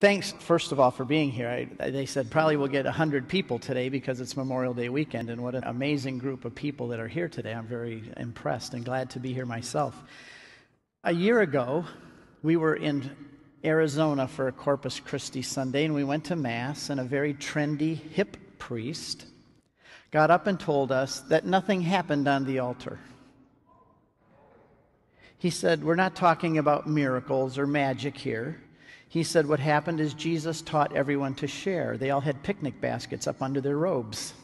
Thanks, first of all, for being here. I, they said probably we'll get 100 people today because it's Memorial Day weekend, and what an amazing group of people that are here today. I'm very impressed and glad to be here myself. A year ago, we were in Arizona for a Corpus Christi Sunday, and we went to Mass, and a very trendy, hip priest got up and told us that nothing happened on the altar. He said, We're not talking about miracles or magic here. He said what happened is Jesus taught everyone to share. They all had picnic baskets up under their robes.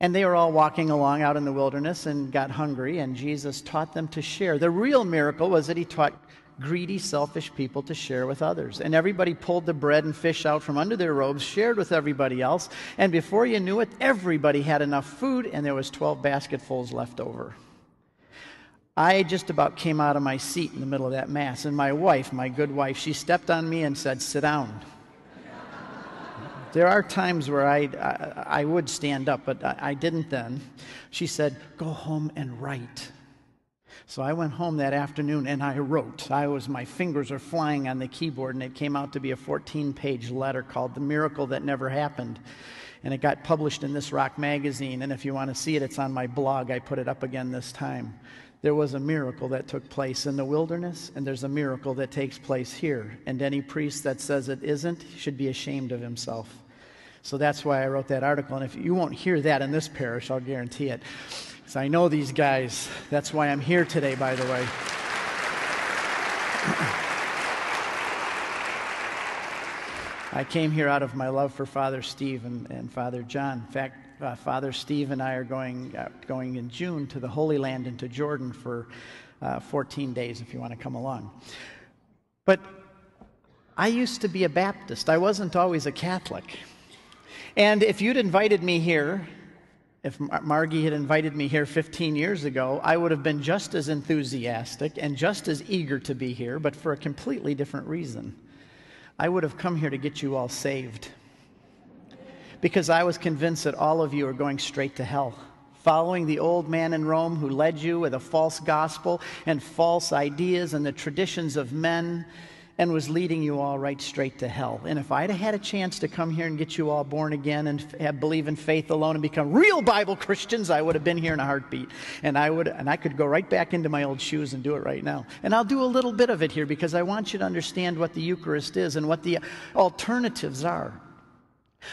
And they were all walking along out in the wilderness and got hungry, and Jesus taught them to share. The real miracle was that he taught greedy, selfish people to share with others. And everybody pulled the bread and fish out from under their robes, shared with everybody else, and before you knew it, everybody had enough food, and there was 12 basketfuls left over. I just about came out of my seat in the middle of that mass, and my wife, my good wife, she stepped on me and said, Sit down. there are times where I, I, would stand up, but I, I didn't then. She said, Go home and write. So I went home that afternoon and I wrote. I was my fingers are flying on the keyboard and it came out to be a 14-page letter called The Miracle That Never Happened. And it got published in this rock magazine and if you want to see it it's on my blog. I put it up again this time there was a miracle that took place in the wilderness, and there's a miracle that takes place here. And any priest that says it isn't should be ashamed of himself. So that's why I wrote that article. And if you won't hear that in this parish, I'll guarantee it. Because I know these guys. That's why I'm here today, by the way. I came here out of my love for Father Steve and, and Father John. In fact, uh, Father Steve and I are going, uh, going in June to the Holy Land into Jordan for uh, 14 days if you want to come along. But I used to be a Baptist, I wasn't always a Catholic. And if you'd invited me here, if Margie had invited me here 15 years ago, I would have been just as enthusiastic and just as eager to be here, but for a completely different reason. I would have come here to get you all saved because I was convinced that all of you are going straight to hell. Following the old man in Rome who led you with a false gospel and false ideas and the traditions of men and was leading you all right straight to hell. And if I'd have had a chance to come here and get you all born again and have, believe in faith alone and become real Bible Christians, I would have been here in a heartbeat. And I would and I could go right back into my old shoes and do it right now. And I'll do a little bit of it here because I want you to understand what the Eucharist is and what the alternatives are.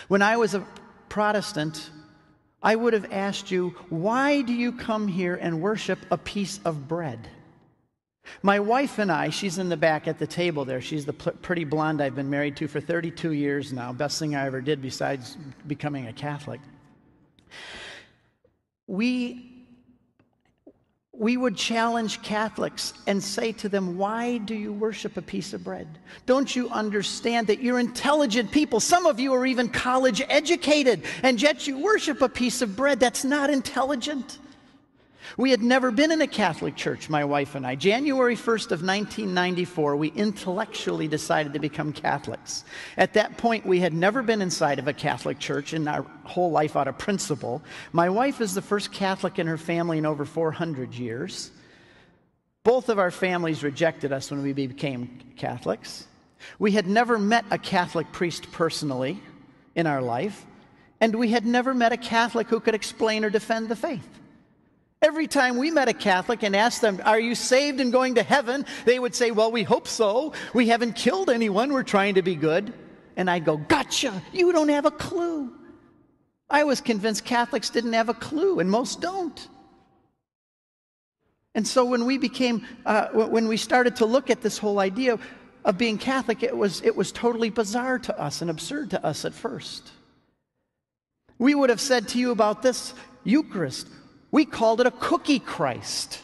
When I was a Protestant, I would have asked you, why do you come here and worship a piece of bread? My wife and I, she's in the back at the table there. She's the pretty blonde I've been married to for 32 years now. Best thing I ever did besides becoming a Catholic. We we would challenge Catholics and say to them, Why do you worship a piece of bread? Don't you understand that you're intelligent people? Some of you are even college educated, and yet you worship a piece of bread that's not intelligent. We had never been in a Catholic church, my wife and I. January 1st of 1994, we intellectually decided to become Catholics. At that point, we had never been inside of a Catholic church in our whole life out of principle. My wife is the first Catholic in her family in over 400 years. Both of our families rejected us when we became Catholics. We had never met a Catholic priest personally in our life, and we had never met a Catholic who could explain or defend the faith. Every time we met a Catholic and asked them, Are you saved and going to heaven? they would say, Well, we hope so. We haven't killed anyone. We're trying to be good. And I'd go, Gotcha. You don't have a clue. I was convinced Catholics didn't have a clue, and most don't. And so when we became, uh, when we started to look at this whole idea of being Catholic, it was, it was totally bizarre to us and absurd to us at first. We would have said to you about this Eucharist, we called it a cookie Christ.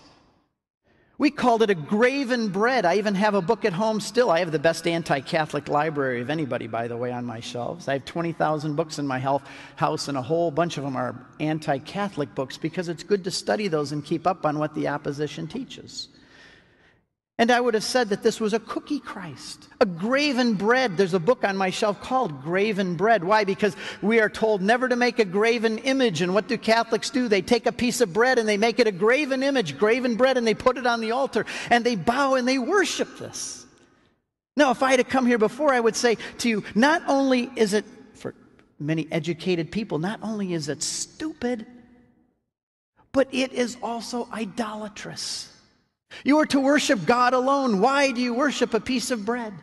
We called it a graven bread. I even have a book at home still. I have the best anti Catholic library of anybody, by the way, on my shelves. I have 20,000 books in my house, and a whole bunch of them are anti Catholic books because it's good to study those and keep up on what the opposition teaches. And I would have said that this was a cookie Christ, a graven bread. There's a book on my shelf called Graven Bread. Why? Because we are told never to make a graven image. And what do Catholics do? They take a piece of bread and they make it a graven image, graven bread, and they put it on the altar and they bow and they worship this. Now, if I had come here before, I would say to you, not only is it, for many educated people, not only is it stupid, but it is also idolatrous. You are to worship God alone. Why do you worship a piece of bread?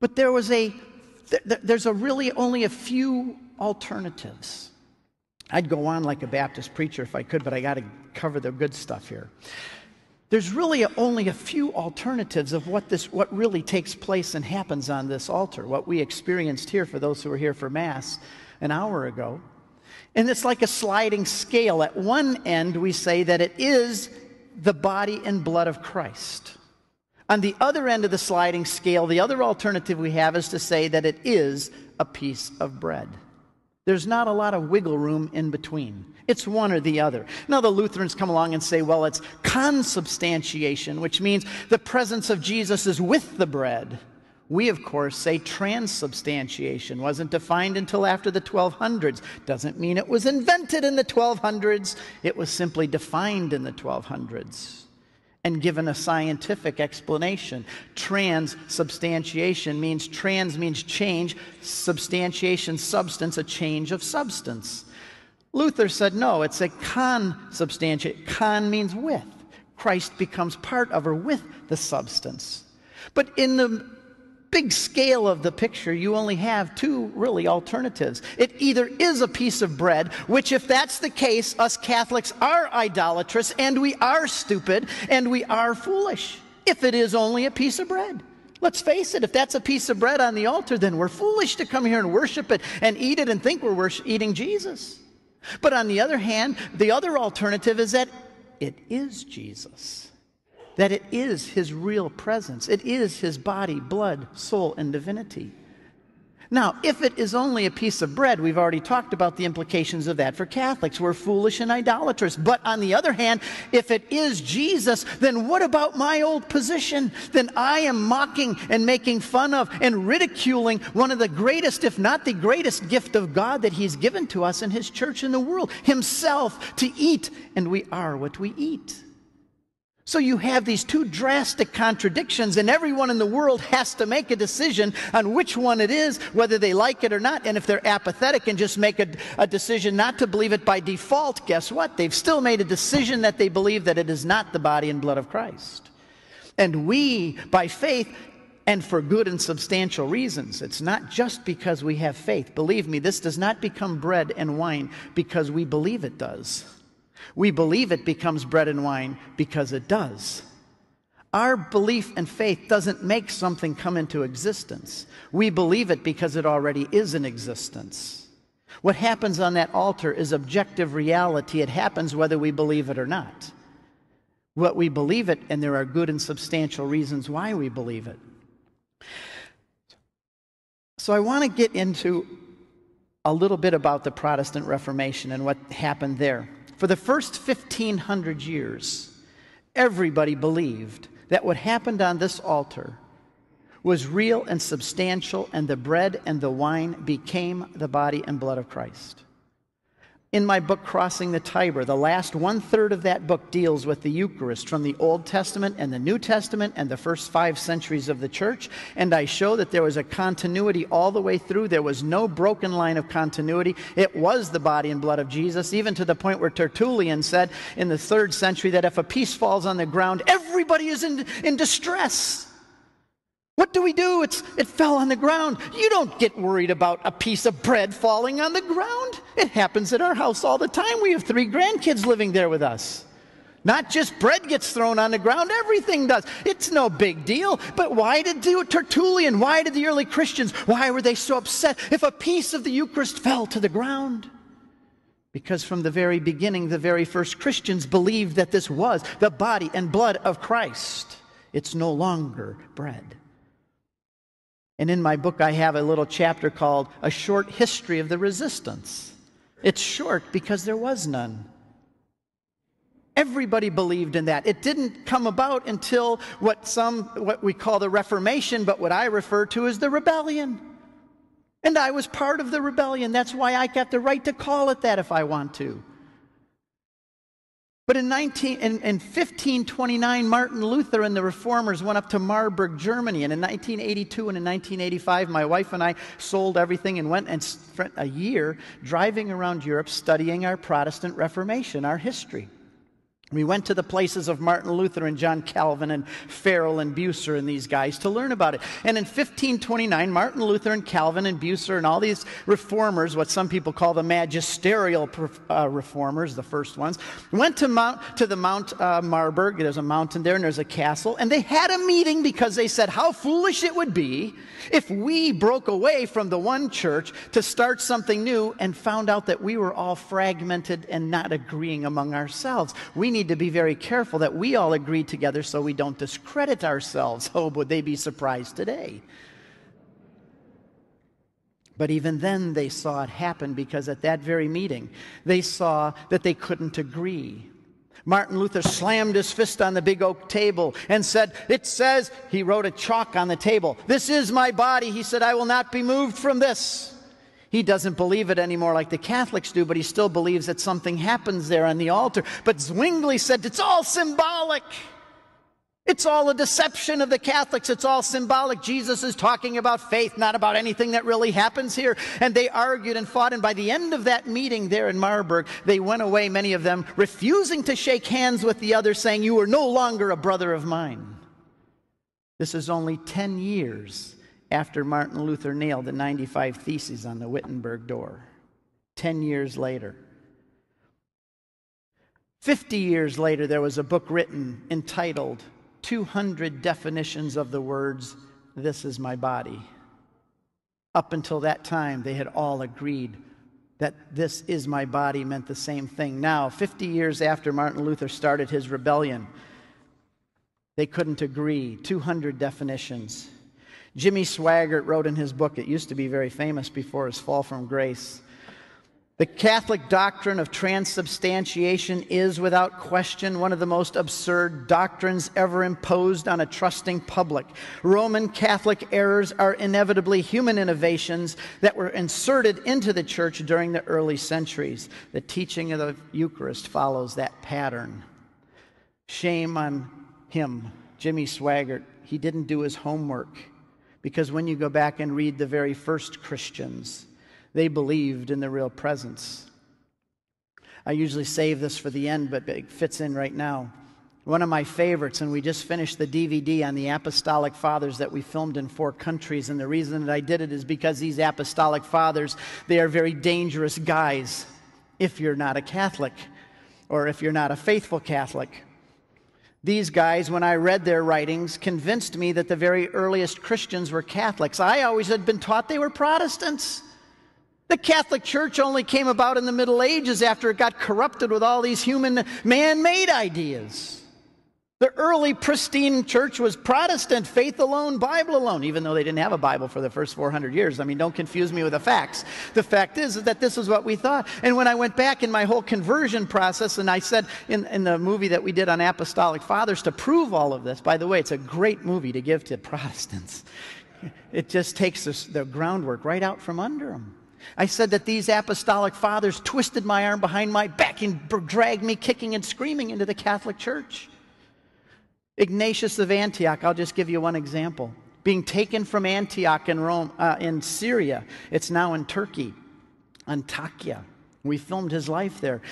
But there was a, there's a really only a few alternatives. I'd go on like a Baptist preacher if I could, but I got to cover the good stuff here. There's really only a few alternatives of what this what really takes place and happens on this altar. What we experienced here for those who were here for mass an hour ago. And it's like a sliding scale. At one end we say that it is the body and blood of Christ. On the other end of the sliding scale, the other alternative we have is to say that it is a piece of bread. There's not a lot of wiggle room in between. It's one or the other. Now, the Lutherans come along and say, well, it's consubstantiation, which means the presence of Jesus is with the bread. We, of course, say transubstantiation wasn't defined until after the 1200s. Doesn't mean it was invented in the 1200s, it was simply defined in the 1200s and given a scientific explanation. Transubstantiation means trans means change, substantiation, substance, a change of substance. Luther said no, it's a consubstantiation. Con means with. Christ becomes part of or with the substance. But in the big scale of the picture, you only have two really alternatives. It either is a piece of bread, which, if that's the case, us Catholics are idolatrous and we are stupid and we are foolish. If it is only a piece of bread. Let's face it, if that's a piece of bread on the altar, then we're foolish to come here and worship it and eat it and think we're eating Jesus. But on the other hand, the other alternative is that it is Jesus that it is his real presence. It is his body, blood, soul, and divinity. Now, if it is only a piece of bread, we've already talked about the implications of that for Catholics. We're foolish and idolatrous. But on the other hand, if it is Jesus, then what about my old position? Then I am mocking and making fun of and ridiculing one of the greatest, if not the greatest gift of God that He's given to us in His church in the world Himself to eat, and we are what we eat. So you have these two drastic contradictions, and everyone in the world has to make a decision on which one it is, whether they like it or not. And if they're apathetic and just make a, a, decision not to believe it by default, guess what? They've still made a decision that they believe that it is not the body and blood of Christ. And we, by faith, and for good and substantial reasons. It's not just because we have faith. Believe me, this does not become bread and wine because we believe it does. We believe it becomes bread and wine because it does. Our belief and faith doesn't make something come into existence. We believe it because it already is in existence. What happens on that altar is objective reality. It happens whether we believe it or not. What we believe it, and there are good and substantial reasons why we believe it. So I want to get into a little bit about the Protestant Reformation and what happened there. For the first 1500 years, everybody believed that what happened on this altar was real and substantial, and the bread and the wine became the body and blood of Christ in my book, Crossing the Tiber. The last one third of that book deals with the Eucharist from the Old Testament and the New Testament and the first five centuries of the church. And I show that there was a continuity all the way through. There was no broken line of continuity. It was the body and blood of Jesus, even to the point where Tertullian said in the third century that if a piece falls on the ground, everybody is in, in distress. What do we do? It's, it fell on the ground. You don't get worried about a piece of bread falling on the ground. It happens at our house all the time. We have three grandkids living there with us. Not just bread gets thrown on the ground, everything does. It's no big deal. But why did Tertullian, why did the early Christians, why were they so upset if a piece of the Eucharist fell to the ground? Because from the very beginning, the very first Christians believed that this was the body and blood of Christ. It's no longer bread. And in my book, I have a little chapter called A Short History of the Resistance. It's short because there was none. Everybody believed in that. It didn't come about until what some what we call the Reformation, but what I refer to as the rebellion. And I was part of the rebellion. That's why I got the right to call it that if I want to. But in, 19, in, in 1529, Martin Luther and the reformers went up to Marburg, Germany. And in 1982 and in 1985, my wife and I sold everything and went and spent a year driving around Europe studying our Protestant Reformation, our history. We went to the places of Martin Luther and John Calvin and Farel and Bucer and these guys to learn about it. And in 1529, Martin Luther and Calvin and Bucer and all these reformers, what some people call the magisterial uh, reformers, the first ones, went to, Mount, to the Mount uh, Marburg. There's a mountain there and there's a castle. And they had a meeting because they said how foolish it would be if we broke away from the one church to start something new and found out that we were all fragmented and not agreeing among ourselves. We need need to be very careful that we all agree together so we don't discredit ourselves. Oh, would they be surprised today? But even then, they saw it happen because at that very meeting, they saw that they couldn't agree. Martin Luther slammed his fist on the big oak table and said, It says, he wrote a chalk on the table, This is my body. He said, I will not be moved from this. He doesn't believe it anymore like the Catholics do, but he still believes that something happens there on the altar. But Zwingli said it's all symbolic. It's all a deception of the Catholics. It's all symbolic. Jesus is talking about faith, not about anything that really happens here. And they argued and fought. And by the end of that meeting there in Marburg, they went away, many of them, refusing to shake hands with the other, saying, You are no longer a brother of mine. This is only 10 years after Martin Luther nailed the 95 Theses on the Wittenberg door. Ten years later. 50 years later, there was a book written entitled 200 Definitions of the Words, This is My Body. Up until that time, they had all agreed that this is my body meant the same thing. Now, 50 years after Martin Luther started his rebellion, they couldn't agree. 200 definitions. Jimmy Swaggart wrote in his book, it used to be very famous before his fall from grace. The Catholic doctrine of transubstantiation is, without question, one of the most absurd doctrines ever imposed on a trusting public. Roman Catholic errors are inevitably human innovations that were inserted into the church during the early centuries. The teaching of the Eucharist follows that pattern. Shame on him, Jimmy Swaggart. He didn't do his homework. Because when you go back and read the very first Christians, they believed in the real presence. I usually save this for the end, but it fits in right now. One of my favorites, and we just finished the DVD on the Apostolic Fathers that we filmed in four countries. And the reason that I did it is because these Apostolic Fathers, they are very dangerous guys if you're not a Catholic or if you're not a faithful Catholic. These guys, when I read their writings, convinced me that the very earliest Christians were Catholics. I always had been taught they were Protestants. The Catholic Church only came about in the Middle Ages after it got corrupted with all these human man made ideas. The early pristine church was Protestant, faith alone, Bible alone, even though they didn't have a Bible for the first 400 years. I mean, don't confuse me with the facts. The fact is, that this is what we thought. And when I went back in my whole conversion process, and I said in, in the movie that we did on Apostolic Fathers to prove all of this, by the way, it's a great movie to give to Protestants. It just takes the groundwork right out from under them. I said that these apostolic fathers twisted my arm behind my back and dragged me kicking and screaming into the Catholic Church. Ignatius of Antioch, I'll just give you one example. Being taken from Antioch in Rome, uh, in Syria, it's now in Turkey, Antakya. We filmed his life there.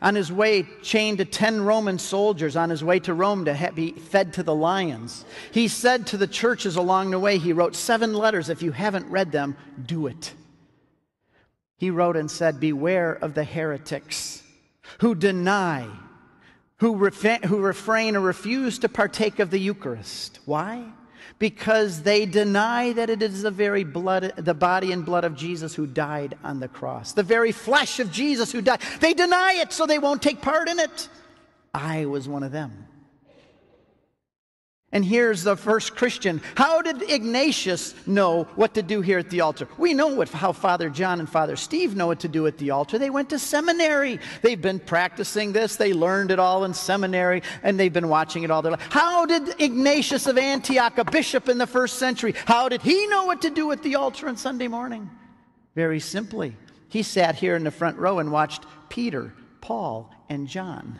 On his way, chained to 10 Roman soldiers on his way to Rome to be fed to the lions. He said to the churches along the way, he wrote seven letters. If you haven't read them, do it. He wrote and said, Beware of the heretics who deny who, who refrain or refuse to partake of the Eucharist. Why? Because they deny that it is the very blood, the body and blood of Jesus who died on the cross, the very flesh of Jesus who died. They deny it, so they won't take part in it. I was one of them. And here's the first Christian. How did Ignatius know what to do here at the altar? We know what, how Father John and Father Steve know what to do at the altar. They went to seminary. They've been practicing this. They learned it all in seminary, and they've been watching it all their life. How did Ignatius of Antioch, a bishop in the first century, how did he know what to do at the altar on Sunday morning? Very simply. He sat here in the front row and watched Peter, Paul, and John.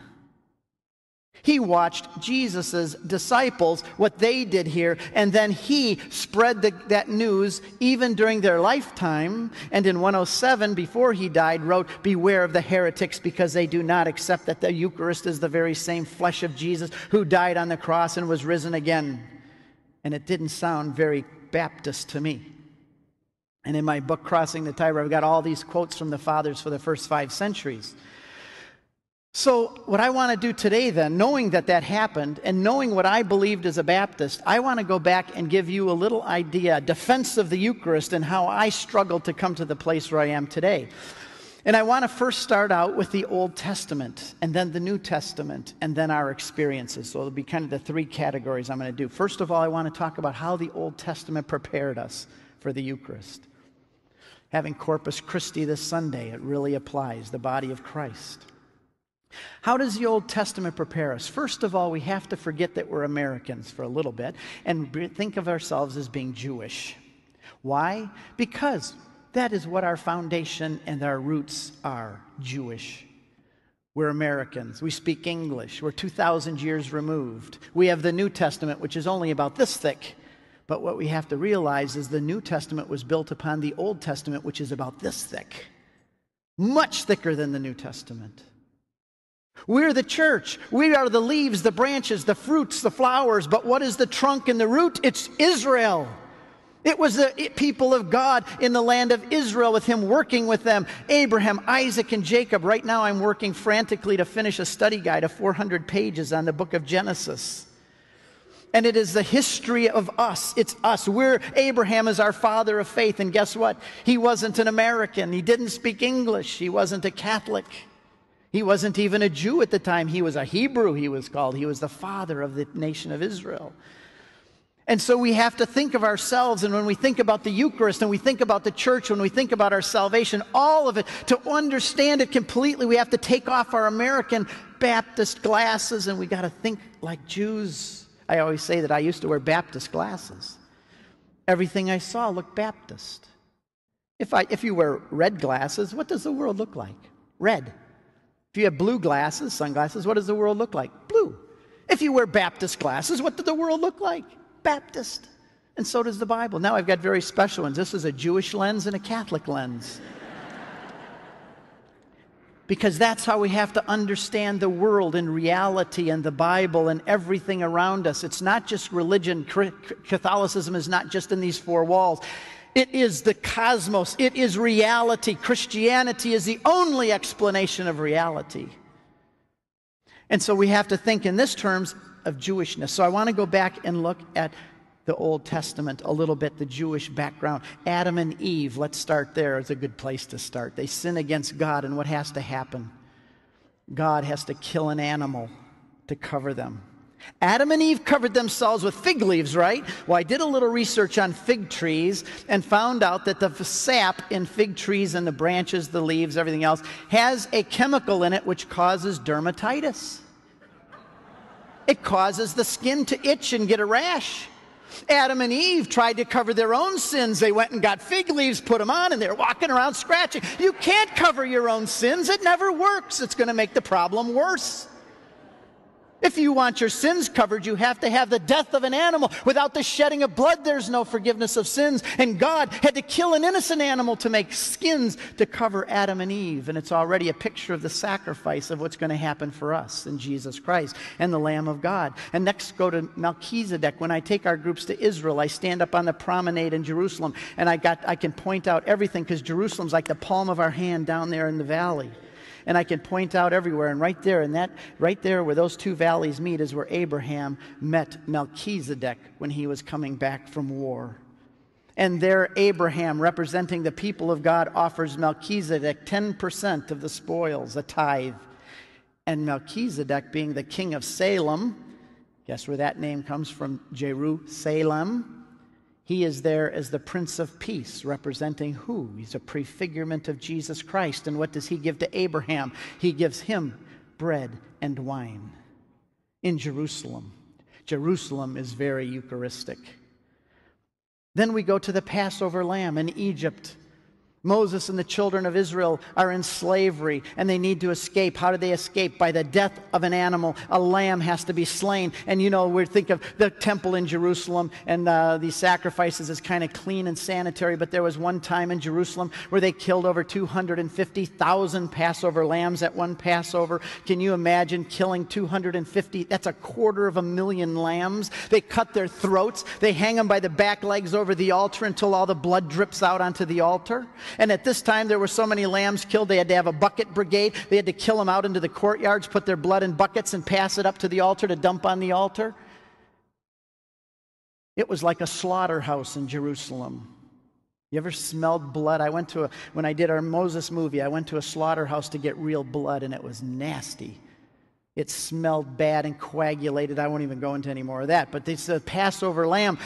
He watched Jesus' disciples, what they did here, and then he spread the, that news even during their lifetime. And in 107, before he died, wrote, Beware of the heretics because they do not accept that the Eucharist is the very same flesh of Jesus who died on the cross and was risen again. And it didn't sound very Baptist to me. And in my book, Crossing the Tiber, I've got all these quotes from the fathers for the first five centuries. So, what I want to do today, then, knowing that that happened and knowing what I believed as a Baptist, I want to go back and give you a little idea, defense of the Eucharist, and how I struggled to come to the place where I am today. And I want to first start out with the Old Testament, and then the New Testament, and then our experiences. So it'll be kind of the three categories I'm going to do. First of all, I want to talk about how the Old Testament prepared us for the Eucharist. Having Corpus Christi this Sunday, it really applies, the body of Christ. How does the Old Testament prepare us? First of all, we have to forget that we're Americans for a little bit and think of ourselves as being Jewish. Why? Because that is what our foundation and our roots are Jewish. We're Americans. We speak English. We're 2,000 years removed. We have the New Testament, which is only about this thick. But what we have to realize is the New Testament was built upon the Old Testament, which is about this thick, much thicker than the New Testament. We're the church. We are the leaves, the branches, the fruits, the flowers. But what is the trunk and the root? It's Israel. It was the people of God in the land of Israel with him working with them. Abraham, Isaac, and Jacob. Right now, I'm working frantically to finish a study guide of 400 pages on the book of Genesis. And it is the history of us. It's us. We're, Abraham is our father of faith. And guess what? He wasn't an American. He didn't speak English. He wasn't a Catholic. He wasn't even a Jew at the time. He was a Hebrew, he was called. He was the father of the nation of Israel. And so we have to think of ourselves, and when we think about the Eucharist, and we think about the church, when we think about our salvation, all of it, to understand it completely, we have to take off our American Baptist glasses and we got to think like Jews. I always say that I used to wear Baptist glasses. Everything I saw looked Baptist. If, I, if you wear red glasses, what does the world look like? Red. If you have blue glasses, sunglasses, what does the world look like? Blue. If you wear Baptist glasses, what does the world look like? Baptist. And so does the Bible. Now I've got very special ones. This is a Jewish lens and a Catholic lens. because that's how we have to understand the world and reality and the Bible and everything around us. It's not just religion. Catholicism is not just in these four walls. It is the cosmos, it is reality. Christianity is the only explanation of reality. And so we have to think in this terms of Jewishness. So I want to go back and look at the Old Testament a little bit, the Jewish background. Adam and Eve, let's start there. It's a good place to start. They sin against God, and what has to happen? God has to kill an animal to cover them. Adam and Eve covered themselves with fig leaves, right? Well, I did a little research on fig trees and found out that the sap in fig trees and the branches, the leaves, everything else has a chemical in it which causes dermatitis. It causes the skin to itch and get a rash. Adam and Eve tried to cover their own sins. They went and got fig leaves, put them on, and they're walking around scratching. You can't cover your own sins. It never works. It's going to make the problem worse. If you want your sins covered, you have to have the death of an animal. Without the shedding of blood, there's no forgiveness of sins. And God had to kill an innocent animal to make skins to cover Adam and Eve. And it's already a picture of the sacrifice of what's going to happen for us in Jesus Christ and the Lamb of God. And next, go to Melchizedek. When I take our groups to Israel, I stand up on the promenade in Jerusalem and I, got, I can point out everything because Jerusalem's like the palm of our hand down there in the valley and I can point out everywhere. And right there, in that, right there where those two valleys meet, is where Abraham met Melchizedek when he was coming back from war. And there, Abraham, representing the people of God, offers Melchizedek 10% of the spoils, a tithe. And Melchizedek, being the king of Salem, guess where that name comes from? Jerusalem he is there as the Prince of Peace, representing who? He's a prefigurement of Jesus Christ. And what does he give to Abraham? He gives him bread and wine in Jerusalem. Jerusalem is very Eucharistic. Then we go to the Passover lamb in Egypt. Moses and the children of Israel are in slavery and they need to escape. How do they escape? By the death of an animal. A lamb has to be slain. And you know, we think of the temple in Jerusalem and uh, these sacrifices as kind of clean and sanitary, but there was one time in Jerusalem where they killed over 250,000 Passover lambs at one Passover. Can you imagine killing 250? That's a quarter of a million lambs. They cut their throats, they hang them by the back legs over the altar until all the blood drips out onto the altar. And at this time, there were so many lambs killed, they had to have a bucket brigade. They had to kill them out into the courtyards, put their blood in buckets, and pass it up to the altar to dump on the altar. It was like a slaughterhouse in Jerusalem. You ever smelled blood? I went to a, when I did our Moses movie, I went to a slaughterhouse to get real blood, and it was nasty. It smelled bad and coagulated. I won't even go into any more of that. But it's a Passover lamb.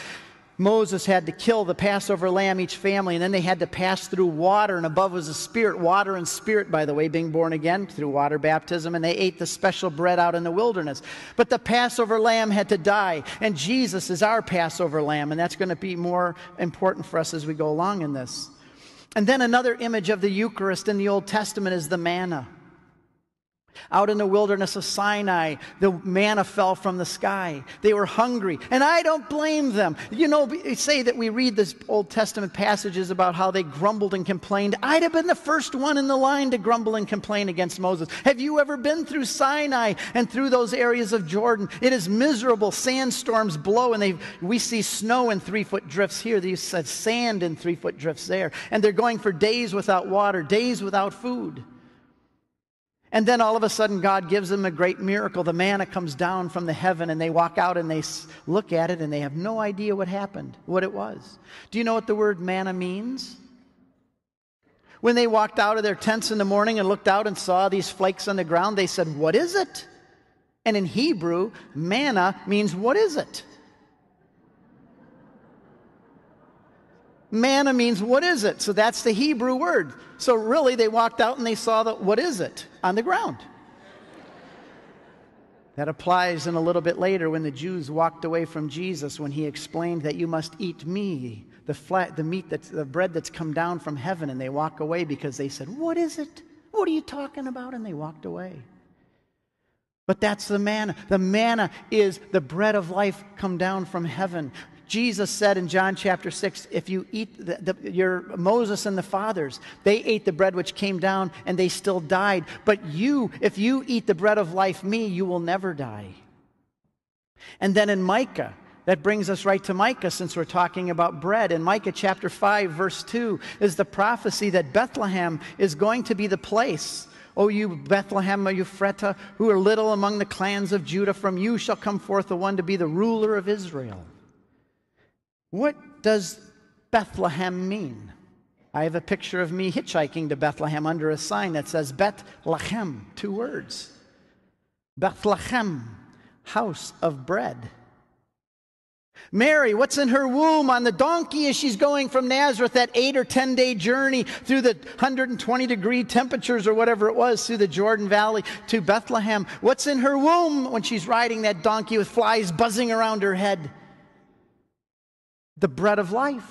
Moses had to kill the Passover lamb, each family, and then they had to pass through water, and above was a spirit, water and spirit, by the way, being born again through water baptism, and they ate the special bread out in the wilderness. But the Passover lamb had to die, and Jesus is our Passover lamb, and that's going to be more important for us as we go along in this. And then another image of the Eucharist in the Old Testament is the manna. Out in the wilderness of Sinai, the manna fell from the sky. They were hungry, and I don't blame them. You know, say that we read this Old Testament passages about how they grumbled and complained. I'd have been the first one in the line to grumble and complain against Moses. Have you ever been through Sinai and through those areas of Jordan? It is miserable. Sandstorms blow, and they, we see snow in three foot drifts here. They said sand in three foot drifts there. And they're going for days without water, days without food. And then all of a sudden, God gives them a great miracle. The manna comes down from the heaven, and they walk out and they look at it, and they have no idea what happened, what it was. Do you know what the word manna means? When they walked out of their tents in the morning and looked out and saw these flakes on the ground, they said, What is it? And in Hebrew, manna means, What is it? Manna means, What is it? So that's the Hebrew word. So really, they walked out and they saw that, What is it? on the ground. That applies in a little bit later when the Jews walked away from Jesus when he explained that you must eat me, the, flat, the meat that's the bread that's come down from heaven, and they walk away because they said, What is it? What are you talking about? And they walked away. But that's the manna. The manna is the bread of life come down from heaven. Jesus said in John chapter 6 if you eat the, the, your Moses and the fathers, they ate the bread which came down and they still died. But you, if you eat the bread of life, me, you will never die. And then in Micah, that brings us right to Micah since we're talking about bread. In Micah chapter 5, verse 2, is the prophecy that Bethlehem is going to be the place. O you Bethlehem, O Ephratah, who are little among the clans of Judah, from you shall come forth the one to be the ruler of Israel. What does Bethlehem mean? I have a picture of me hitchhiking to Bethlehem under a sign that says Bethlehem, two words. Bethlehem, house of bread. Mary, what's in her womb on the donkey as she's going from Nazareth, that eight or 10 day journey through the 120 degree temperatures or whatever it was through the Jordan Valley to Bethlehem? What's in her womb when she's riding that donkey with flies buzzing around her head? The bread of life.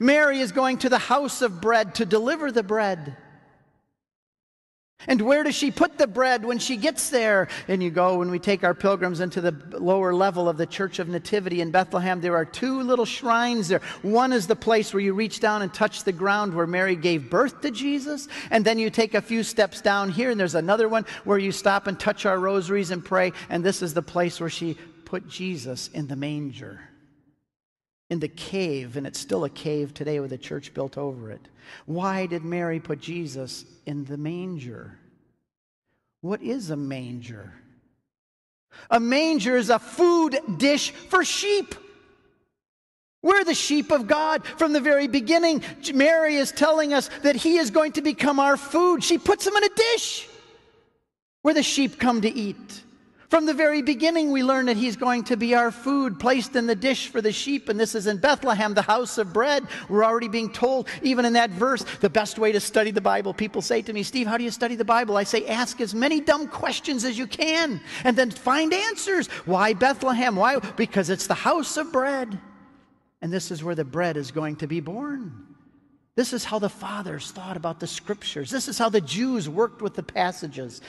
Mary is going to the house of bread to deliver the bread. And where does she put the bread when she gets there? And you go, when we take our pilgrims into the lower level of the Church of Nativity in Bethlehem, there are two little shrines there. One is the place where you reach down and touch the ground where Mary gave birth to Jesus. And then you take a few steps down here, and there's another one where you stop and touch our rosaries and pray. And this is the place where she put Jesus in the manger in the cave, and it's still a cave today with a church built over it. Why did Mary put Jesus in the manger? What is a manger? A manger is a food dish for sheep. We're the sheep of God. From the very beginning, Mary is telling us that He is going to become our food. She puts Him in a dish where the sheep come to eat. From the very beginning, we learn that he's going to be our food placed in the dish for the sheep, and this is in Bethlehem, the house of bread. We're already being told, even in that verse, the best way to study the Bible. People say to me, Steve, how do you study the Bible? I say, ask as many dumb questions as you can, and then find answers. Why Bethlehem? Why? Because it's the house of bread. And this is where the bread is going to be born. This is how the fathers thought about the scriptures. This is how the Jews worked with the passages.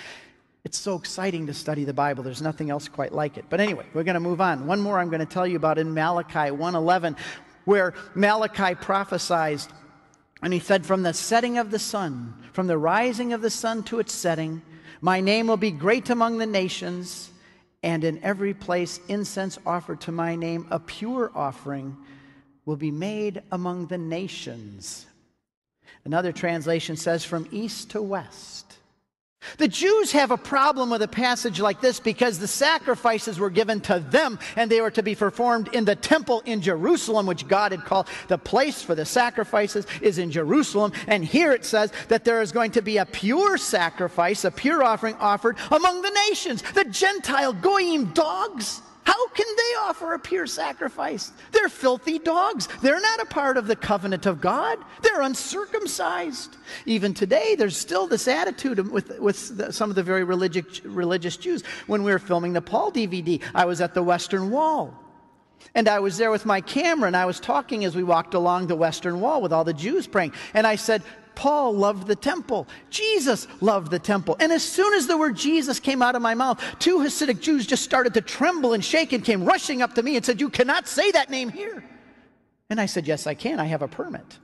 It's so exciting to study the Bible. There's nothing else quite like it. But anyway, we're going to move on. One more I'm going to tell you about in Malachi 1:11 where Malachi prophesied and he said from the setting of the sun, from the rising of the sun to its setting, my name will be great among the nations, and in every place incense offered to my name, a pure offering will be made among the nations. Another translation says, from east to west. The Jews have a problem with a passage like this because the sacrifices were given to them and they were to be performed in the temple in Jerusalem, which God had called the place for the sacrifices is in Jerusalem. And here it says that there is going to be a pure sacrifice, a pure offering offered among the nations. The Gentile goyim dogs how can they offer a pure sacrifice? They're filthy dogs. They're not a part of the covenant of God. They're uncircumcised. Even today, there's still this attitude with, with the, some of the very religious, religious Jews. When we were filming the Paul DVD, I was at the Western Wall. And I was there with my camera, and I was talking as we walked along the Western Wall with all the Jews praying. And I said, Paul loved the temple. Jesus loved the temple. And as soon as the word Jesus came out of my mouth, two Hasidic Jews just started to tremble and shake and came rushing up to me and said, You cannot say that name here. And I said, Yes, I can. I have a permit.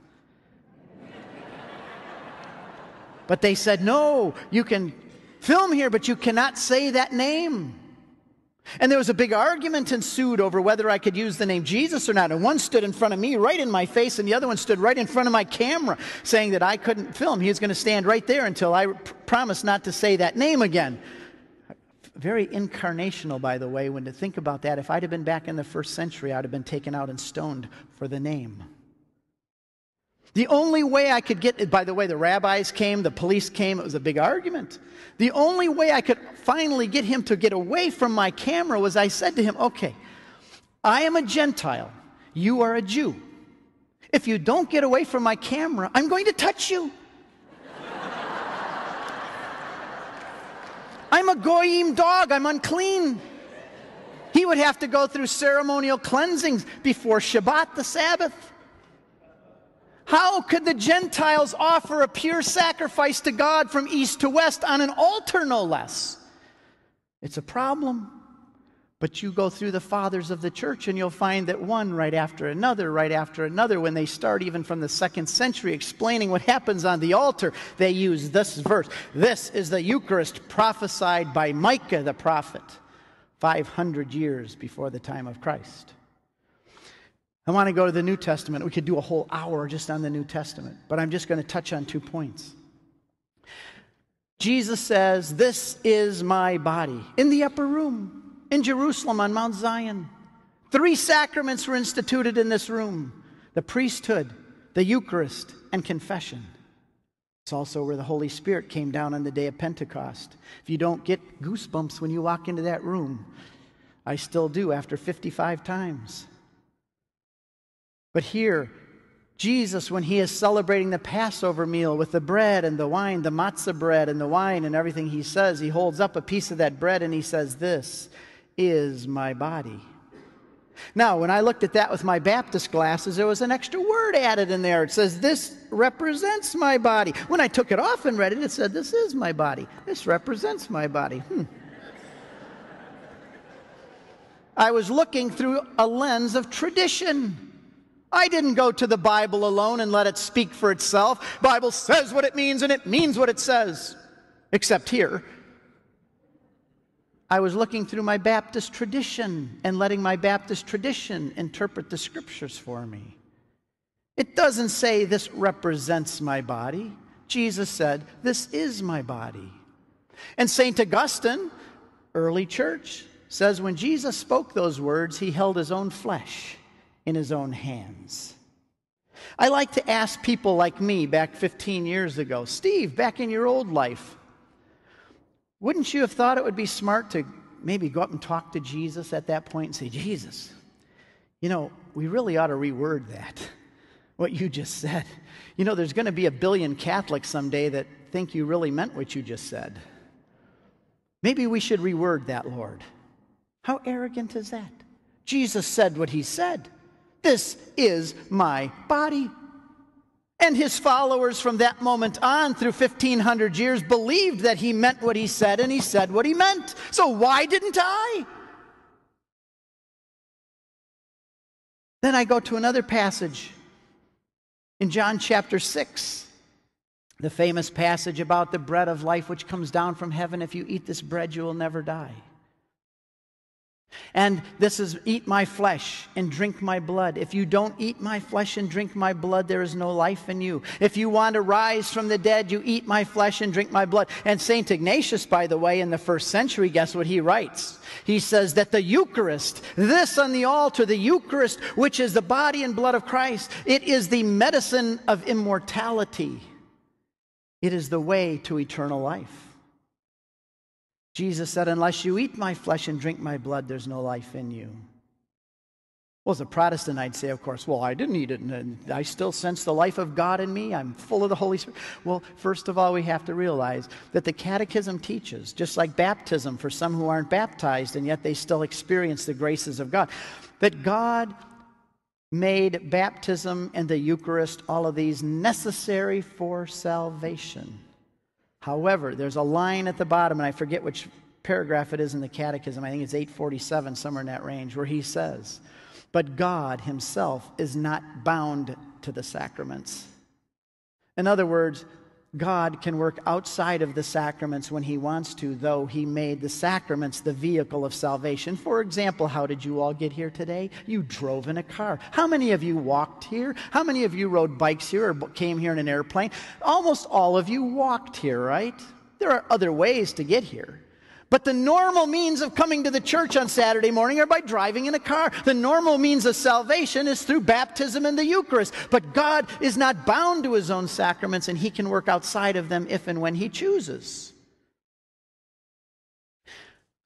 but they said, No, you can film here, but you cannot say that name. And there was a big argument ensued over whether I could use the name Jesus or not. And one stood in front of me, right in my face, and the other one stood right in front of my camera, saying that I couldn't film. He was going to stand right there until I promised not to say that name again. Very incarnational, by the way, when to think about that. If I'd have been back in the first century, I'd have been taken out and stoned for the name. The only way I could get, by the way, the rabbis came, the police came, it was a big argument. The only way I could finally get him to get away from my camera was I said to him, okay, I am a Gentile, you are a Jew. If you don't get away from my camera, I'm going to touch you. I'm a goyim dog, I'm unclean. He would have to go through ceremonial cleansings before Shabbat, the Sabbath. How could the Gentiles offer a pure sacrifice to God from east to west on an altar, no less? It's a problem. But you go through the fathers of the church and you'll find that one right after another, right after another, when they start even from the second century explaining what happens on the altar, they use this verse. This is the Eucharist prophesied by Micah the prophet 500 years before the time of Christ. I want to go to the New Testament. We could do a whole hour just on the New Testament, but I'm just going to touch on two points. Jesus says, This is my body in the upper room in Jerusalem on Mount Zion. Three sacraments were instituted in this room the priesthood, the Eucharist, and confession. It's also where the Holy Spirit came down on the day of Pentecost. If you don't get goosebumps when you walk into that room, I still do after 55 times. But here, Jesus, when he is celebrating the Passover meal with the bread and the wine, the matzah bread and the wine and everything he says, he holds up a piece of that bread and he says, This is my body. Now, when I looked at that with my Baptist glasses, there was an extra word added in there. It says, This represents my body. When I took it off and read it, it said, This is my body. This represents my body. Hmm. I was looking through a lens of tradition. I didn't go to the Bible alone and let it speak for itself. Bible says what it means and it means what it says. Except here. I was looking through my Baptist tradition and letting my Baptist tradition interpret the scriptures for me. It doesn't say this represents my body. Jesus said, This is my body. And St. Augustine, early church, says when Jesus spoke those words, he held his own flesh in his own hands. I like to ask people like me back 15 years ago Steve, back in your old life, wouldn't you have thought it would be smart to maybe go up and talk to Jesus at that point and say, Jesus, you know, we really ought to reword that, what you just said. You know, there's going to be a billion Catholics someday that think you really meant what you just said. Maybe we should reword that, Lord. How arrogant is that? Jesus said what he said. This is my body. And his followers from that moment on through 1500 years believed that he meant what he said and he said what he meant. So why didn't I? Then I go to another passage in John chapter 6, the famous passage about the bread of life which comes down from heaven. If you eat this bread, you will never die. And this is eat my flesh and drink my blood. If you don't eat my flesh and drink my blood, there is no life in you. If you want to rise from the dead, you eat my flesh and drink my blood. And St. Ignatius, by the way, in the first century, guess what he writes? He says that the Eucharist, this on the altar, the Eucharist, which is the body and blood of Christ, it is the medicine of immortality. It is the way to eternal life. Jesus said, Unless you eat my flesh and drink my blood, there's no life in you. Well, as a Protestant, I'd say, of course, well, I didn't eat it, and I still sense the life of God in me. I'm full of the Holy Spirit. Well, first of all, we have to realize that the Catechism teaches, just like baptism for some who aren't baptized and yet they still experience the graces of God, that God made baptism and the Eucharist, all of these, necessary for salvation. However, there's a line at the bottom, and I forget which paragraph it is in the Catechism. I think it's 847, somewhere in that range, where he says, But God himself is not bound to the sacraments. In other words, God can work outside of the sacraments when He wants to, though He made the sacraments the vehicle of salvation. For example, how did you all get here today? You drove in a car. How many of you walked here? How many of you rode bikes here or came here in an airplane? Almost all of you walked here, right? There are other ways to get here. But the normal means of coming to the church on Saturday morning are by driving in a car. The normal means of salvation is through baptism and the Eucharist. But God is not bound to his own sacraments, and he can work outside of them if and when he chooses.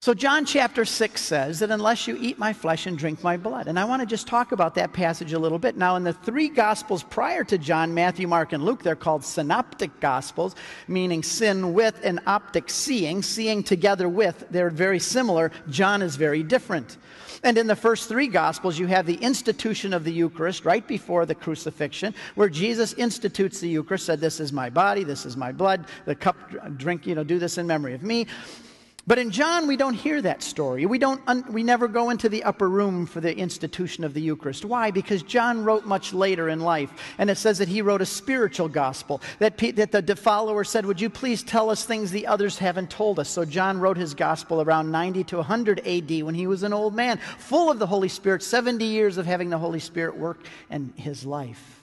So, John chapter 6 says that unless you eat my flesh and drink my blood. And I want to just talk about that passage a little bit. Now, in the three gospels prior to John, Matthew, Mark, and Luke, they're called synoptic gospels, meaning sin with and optic seeing, seeing together with. They're very similar. John is very different. And in the first three gospels, you have the institution of the Eucharist right before the crucifixion, where Jesus institutes the Eucharist, said, This is my body, this is my blood, the cup, drink, you know, do this in memory of me. But in John, we don't hear that story. We, don't, un, we never go into the upper room for the institution of the Eucharist. Why? Because John wrote much later in life. And it says that he wrote a spiritual gospel. That, that the follower said, Would you please tell us things the others haven't told us? So John wrote his gospel around 90 to 100 AD when he was an old man, full of the Holy Spirit, 70 years of having the Holy Spirit work in his life.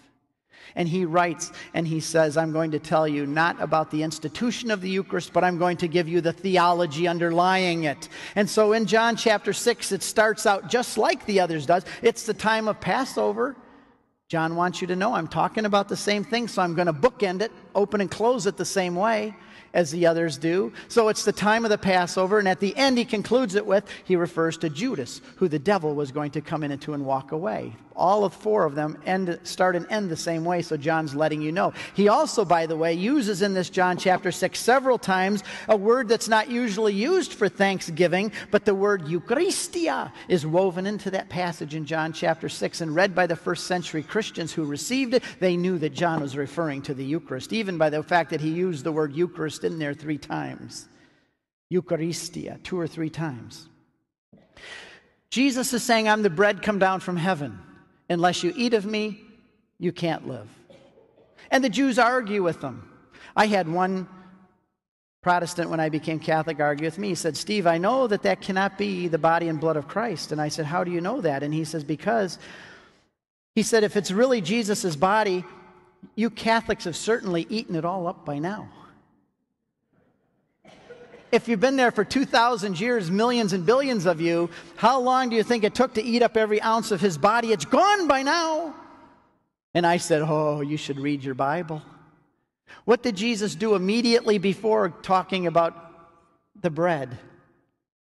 And he writes and he says, I'm going to tell you not about the institution of the Eucharist, but I'm going to give you the theology underlying it. And so in John chapter 6, it starts out just like the others does. It's the time of Passover. John wants you to know I'm talking about the same thing, so I'm going to bookend it, open and close it the same way as the others do. So it's the time of the Passover, and at the end, he concludes it with he refers to Judas, who the devil was going to come in into and walk away. All of four of them end, start and end the same way, so John's letting you know. He also, by the way, uses in this John chapter 6 several times a word that's not usually used for thanksgiving, but the word Eucharistia is woven into that passage in John chapter 6 and read by the first century Christians who received it. They knew that John was referring to the Eucharist, even by the fact that he used the word Eucharist in there three times. Eucharistia, two or three times. Jesus is saying, I'm the bread come down from heaven. Unless you eat of me, you can't live. And the Jews argue with them. I had one Protestant, when I became Catholic, argue with me. He said, Steve, I know that that cannot be the body and blood of Christ. And I said, How do you know that? And he says, Because he said, if it's really Jesus' body, you Catholics have certainly eaten it all up by now. If you've been there for 2,000 years, millions and billions of you, how long do you think it took to eat up every ounce of his body? It's gone by now. And I said, Oh, you should read your Bible. What did Jesus do immediately before talking about the bread?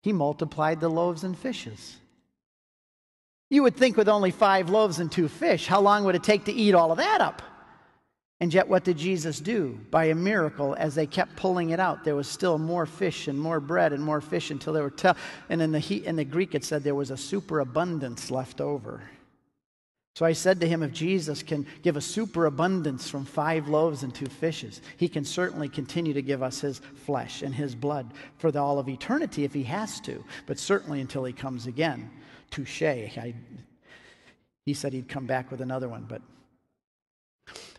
He multiplied the loaves and fishes. You would think with only five loaves and two fish, how long would it take to eat all of that up? And yet, what did Jesus do? By a miracle, as they kept pulling it out, there was still more fish and more bread and more fish until they were. Te- and in the, heat in the Greek, it said there was a superabundance left over. So I said to him, If Jesus can give a superabundance from five loaves and two fishes, he can certainly continue to give us his flesh and his blood for the, all of eternity if he has to, but certainly until he comes again. Touche. I, he said he'd come back with another one, but.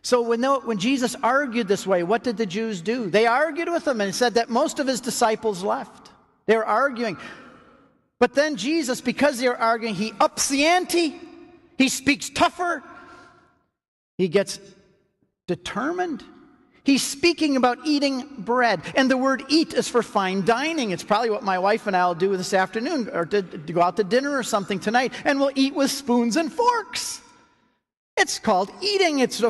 So when, when Jesus argued this way, what did the Jews do? They argued with him and said that most of his disciples left. They were arguing. But then Jesus, because they were arguing, he ups the ante he speaks tougher. He gets determined. He's speaking about eating bread. And the word eat is for fine dining. It's probably what my wife and I will do this afternoon or to, to go out to dinner or something tonight. And we'll eat with spoons and forks. It's called eating. It's a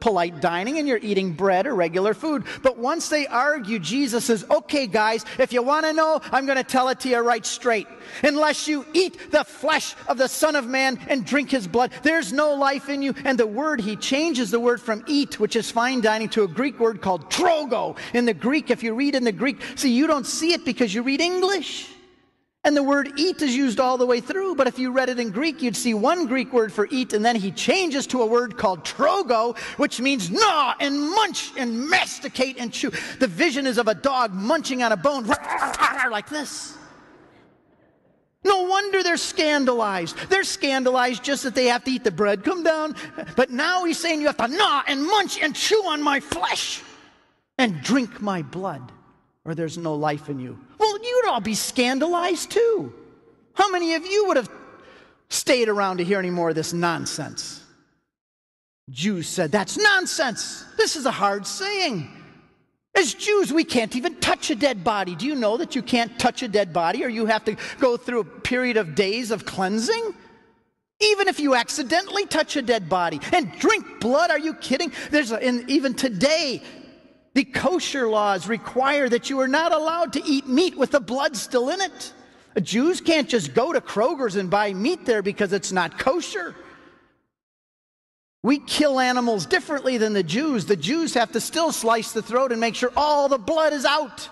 polite dining, and you're eating bread or regular food. But once they argue, Jesus says, Okay, guys, if you want to know, I'm going to tell it to you right straight. Unless you eat the flesh of the Son of Man and drink his blood, there's no life in you. And the word, he changes the word from eat, which is fine dining, to a Greek word called trogo. In the Greek, if you read in the Greek, see, you don't see it because you read English. And the word eat is used all the way through, but if you read it in Greek, you'd see one Greek word for eat, and then he changes to a word called trogo, which means gnaw and munch and masticate and chew. The vision is of a dog munching on a bone like this. No wonder they're scandalized. They're scandalized just that they have to eat the bread, come down. But now he's saying you have to gnaw and munch and chew on my flesh and drink my blood or there's no life in you. Well, you'd all be scandalized too. How many of you would have stayed around to hear any more of this nonsense? Jews said, That's nonsense. This is a hard saying. As Jews, we can't even touch a dead body. Do you know that you can't touch a dead body or you have to go through a period of days of cleansing? Even if you accidentally touch a dead body and drink blood, are you kidding? There's a, and even today, the kosher laws require that you are not allowed to eat meat with the blood still in it. Jews can't just go to Kroger's and buy meat there because it's not kosher. We kill animals differently than the Jews. The Jews have to still slice the throat and make sure all the blood is out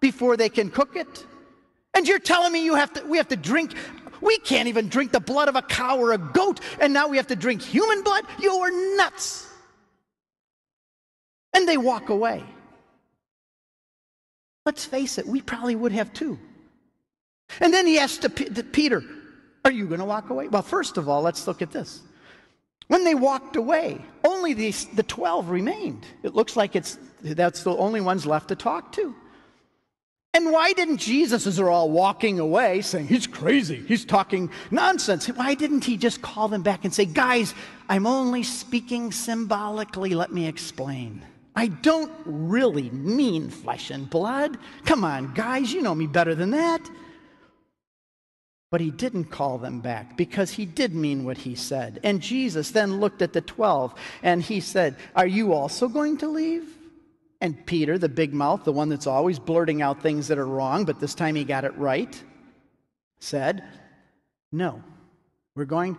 before they can cook it. And you're telling me you have to, we have to drink, we can't even drink the blood of a cow or a goat, and now we have to drink human blood? You're nuts and they walk away. Let's face it, we probably would have too. And then he asked to, to Peter, Are you going to walk away? Well, first of all, let's look at this. When they walked away, only the, the 12 remained. It looks like it's, that's the only ones left to talk to. And why didn't Jesus, as they're all walking away, saying, He's crazy, he's talking nonsense, why didn't he just call them back and say, Guys, I'm only speaking symbolically, let me explain? I don't really mean flesh and blood. Come on, guys, you know me better than that. But he didn't call them back because he did mean what he said. And Jesus then looked at the 12 and he said, Are you also going to leave? And Peter, the big mouth, the one that's always blurting out things that are wrong, but this time he got it right, said, No, we're going.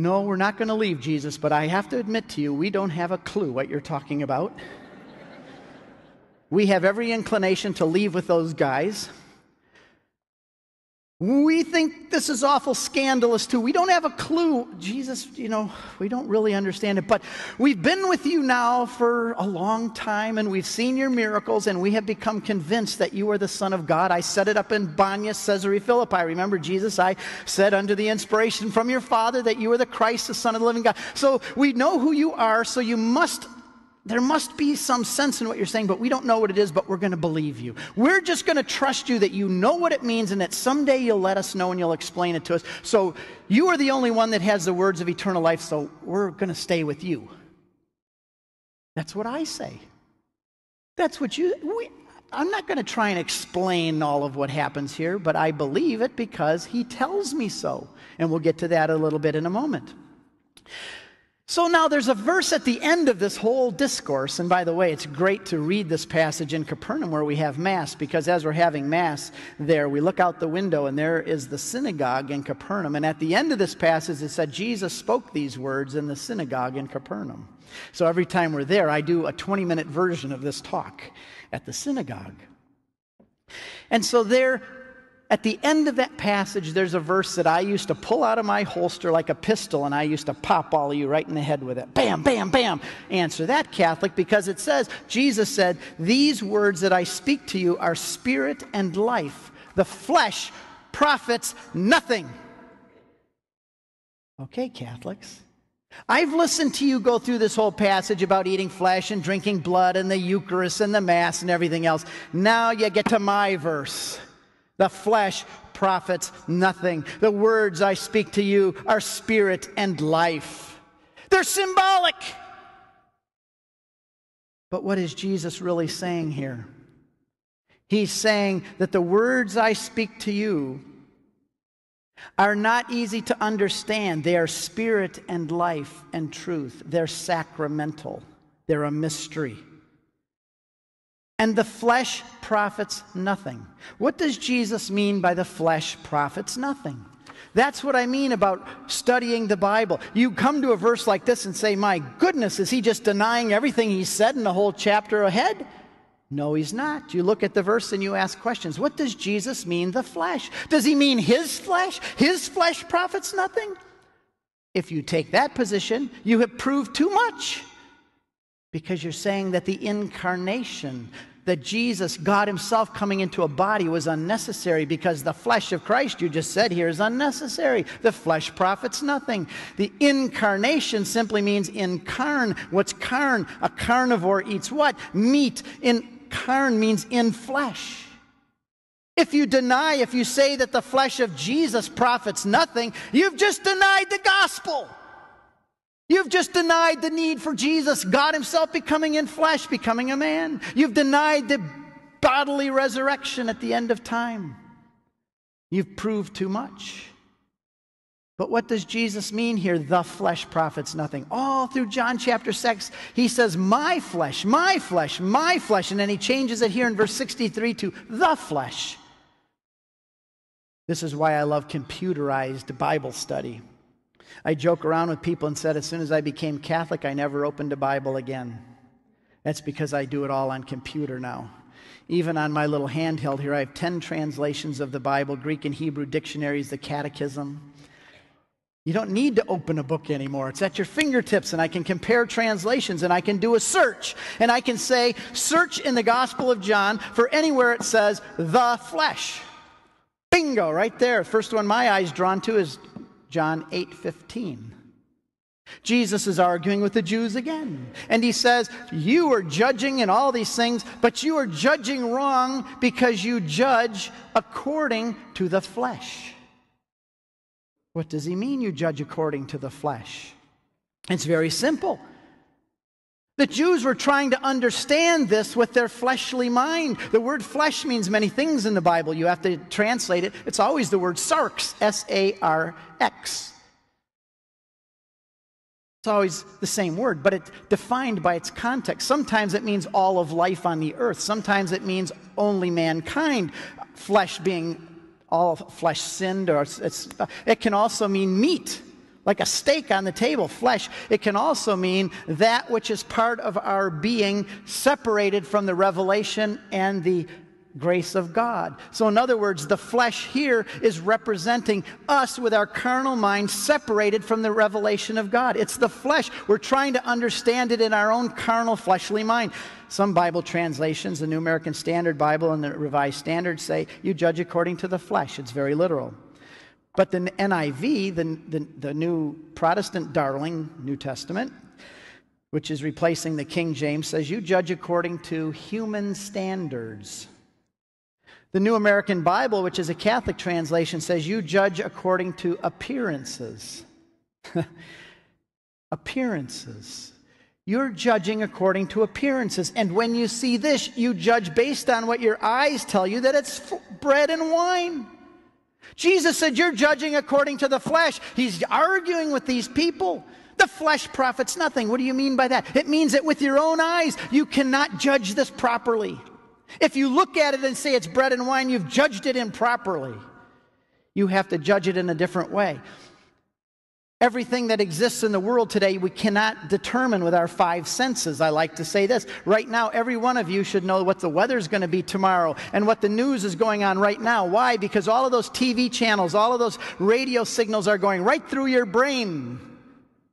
No, we're not going to leave, Jesus, but I have to admit to you, we don't have a clue what you're talking about. we have every inclination to leave with those guys. We think this is awful scandalous too. We don't have a clue. Jesus, you know, we don't really understand it. But we've been with you now for a long time and we've seen your miracles and we have become convinced that you are the Son of God. I set it up in Banya, Caesarea Philippi. Remember, Jesus, I said under the inspiration from your Father that you are the Christ, the Son of the living God. So we know who you are, so you must there must be some sense in what you're saying, but we don't know what it is, but we're going to believe you. We're just going to trust you that you know what it means and that someday you'll let us know and you'll explain it to us. So you are the only one that has the words of eternal life, so we're going to stay with you. That's what I say. That's what you. We, I'm not going to try and explain all of what happens here, but I believe it because he tells me so. And we'll get to that a little bit in a moment. So now there's a verse at the end of this whole discourse. And by the way, it's great to read this passage in Capernaum where we have Mass, because as we're having Mass there, we look out the window and there is the synagogue in Capernaum. And at the end of this passage, it said Jesus spoke these words in the synagogue in Capernaum. So every time we're there, I do a 20 minute version of this talk at the synagogue. And so there, at the end of that passage, there's a verse that I used to pull out of my holster like a pistol, and I used to pop all of you right in the head with it. Bam, bam, bam. Answer that, Catholic, because it says, Jesus said, These words that I speak to you are spirit and life. The flesh profits nothing. Okay, Catholics. I've listened to you go through this whole passage about eating flesh and drinking blood and the Eucharist and the Mass and everything else. Now you get to my verse. The flesh profits nothing. The words I speak to you are spirit and life. They're symbolic. But what is Jesus really saying here? He's saying that the words I speak to you are not easy to understand. They are spirit and life and truth. They're sacramental, they're a mystery. And the flesh profits nothing. What does Jesus mean by the flesh profits nothing? That's what I mean about studying the Bible. You come to a verse like this and say, My goodness, is he just denying everything he said in the whole chapter ahead? No, he's not. You look at the verse and you ask questions. What does Jesus mean, the flesh? Does he mean his flesh? His flesh profits nothing? If you take that position, you have proved too much because you're saying that the incarnation, that Jesus, God Himself coming into a body, was unnecessary because the flesh of Christ, you just said here, is unnecessary. The flesh profits nothing. The incarnation simply means incarn. What's carn? A carnivore eats what? Meat. Incarn means in flesh. If you deny, if you say that the flesh of Jesus profits nothing, you've just denied the gospel. You've just denied the need for Jesus, God Himself becoming in flesh, becoming a man. You've denied the bodily resurrection at the end of time. You've proved too much. But what does Jesus mean here? The flesh profits nothing. All through John chapter 6, he says, My flesh, my flesh, my flesh. And then he changes it here in verse 63 to the flesh. This is why I love computerized Bible study. I joke around with people and said, as soon as I became Catholic, I never opened a Bible again. That's because I do it all on computer now. Even on my little handheld here, I have 10 translations of the Bible, Greek and Hebrew dictionaries, the Catechism. You don't need to open a book anymore. It's at your fingertips, and I can compare translations, and I can do a search. And I can say, search in the Gospel of John for anywhere it says, the flesh. Bingo, right there. First one my eyes drawn to is John 8 15. Jesus is arguing with the Jews again. And he says, You are judging in all these things, but you are judging wrong because you judge according to the flesh. What does he mean, you judge according to the flesh? It's very simple. The Jews were trying to understand this with their fleshly mind. The word flesh means many things in the Bible. You have to translate it. It's always the word sarx, S A R X. It's always the same word, but it's defined by its context. Sometimes it means all of life on the earth, sometimes it means only mankind, flesh being all flesh sinned, or it can also mean meat like a steak on the table, flesh. It can also mean that which is part of our being separated from the revelation and the grace of God. So, in other words, the flesh here is representing us with our carnal mind separated from the revelation of God. It's the flesh. We're trying to understand it in our own carnal, fleshly mind. Some Bible translations, the New American Standard Bible and the Revised Standard, say you judge according to the flesh. It's very literal. But the NIV, the, the, the new Protestant darling New Testament, which is replacing the King James, says you judge according to human standards. The New American Bible, which is a Catholic translation, says you judge according to appearances. appearances. You're judging according to appearances. And when you see this, you judge based on what your eyes tell you that it's bread and wine. Jesus said, You're judging according to the flesh. He's arguing with these people. The flesh profits nothing. What do you mean by that? It means that with your own eyes, you cannot judge this properly. If you look at it and say it's bread and wine, you've judged it improperly. You have to judge it in a different way. Everything that exists in the world today, we cannot determine with our five senses. I like to say this. Right now, every one of you should know what the weather's going to be tomorrow and what the news is going on right now. Why? Because all of those TV channels, all of those radio signals are going right through your brain.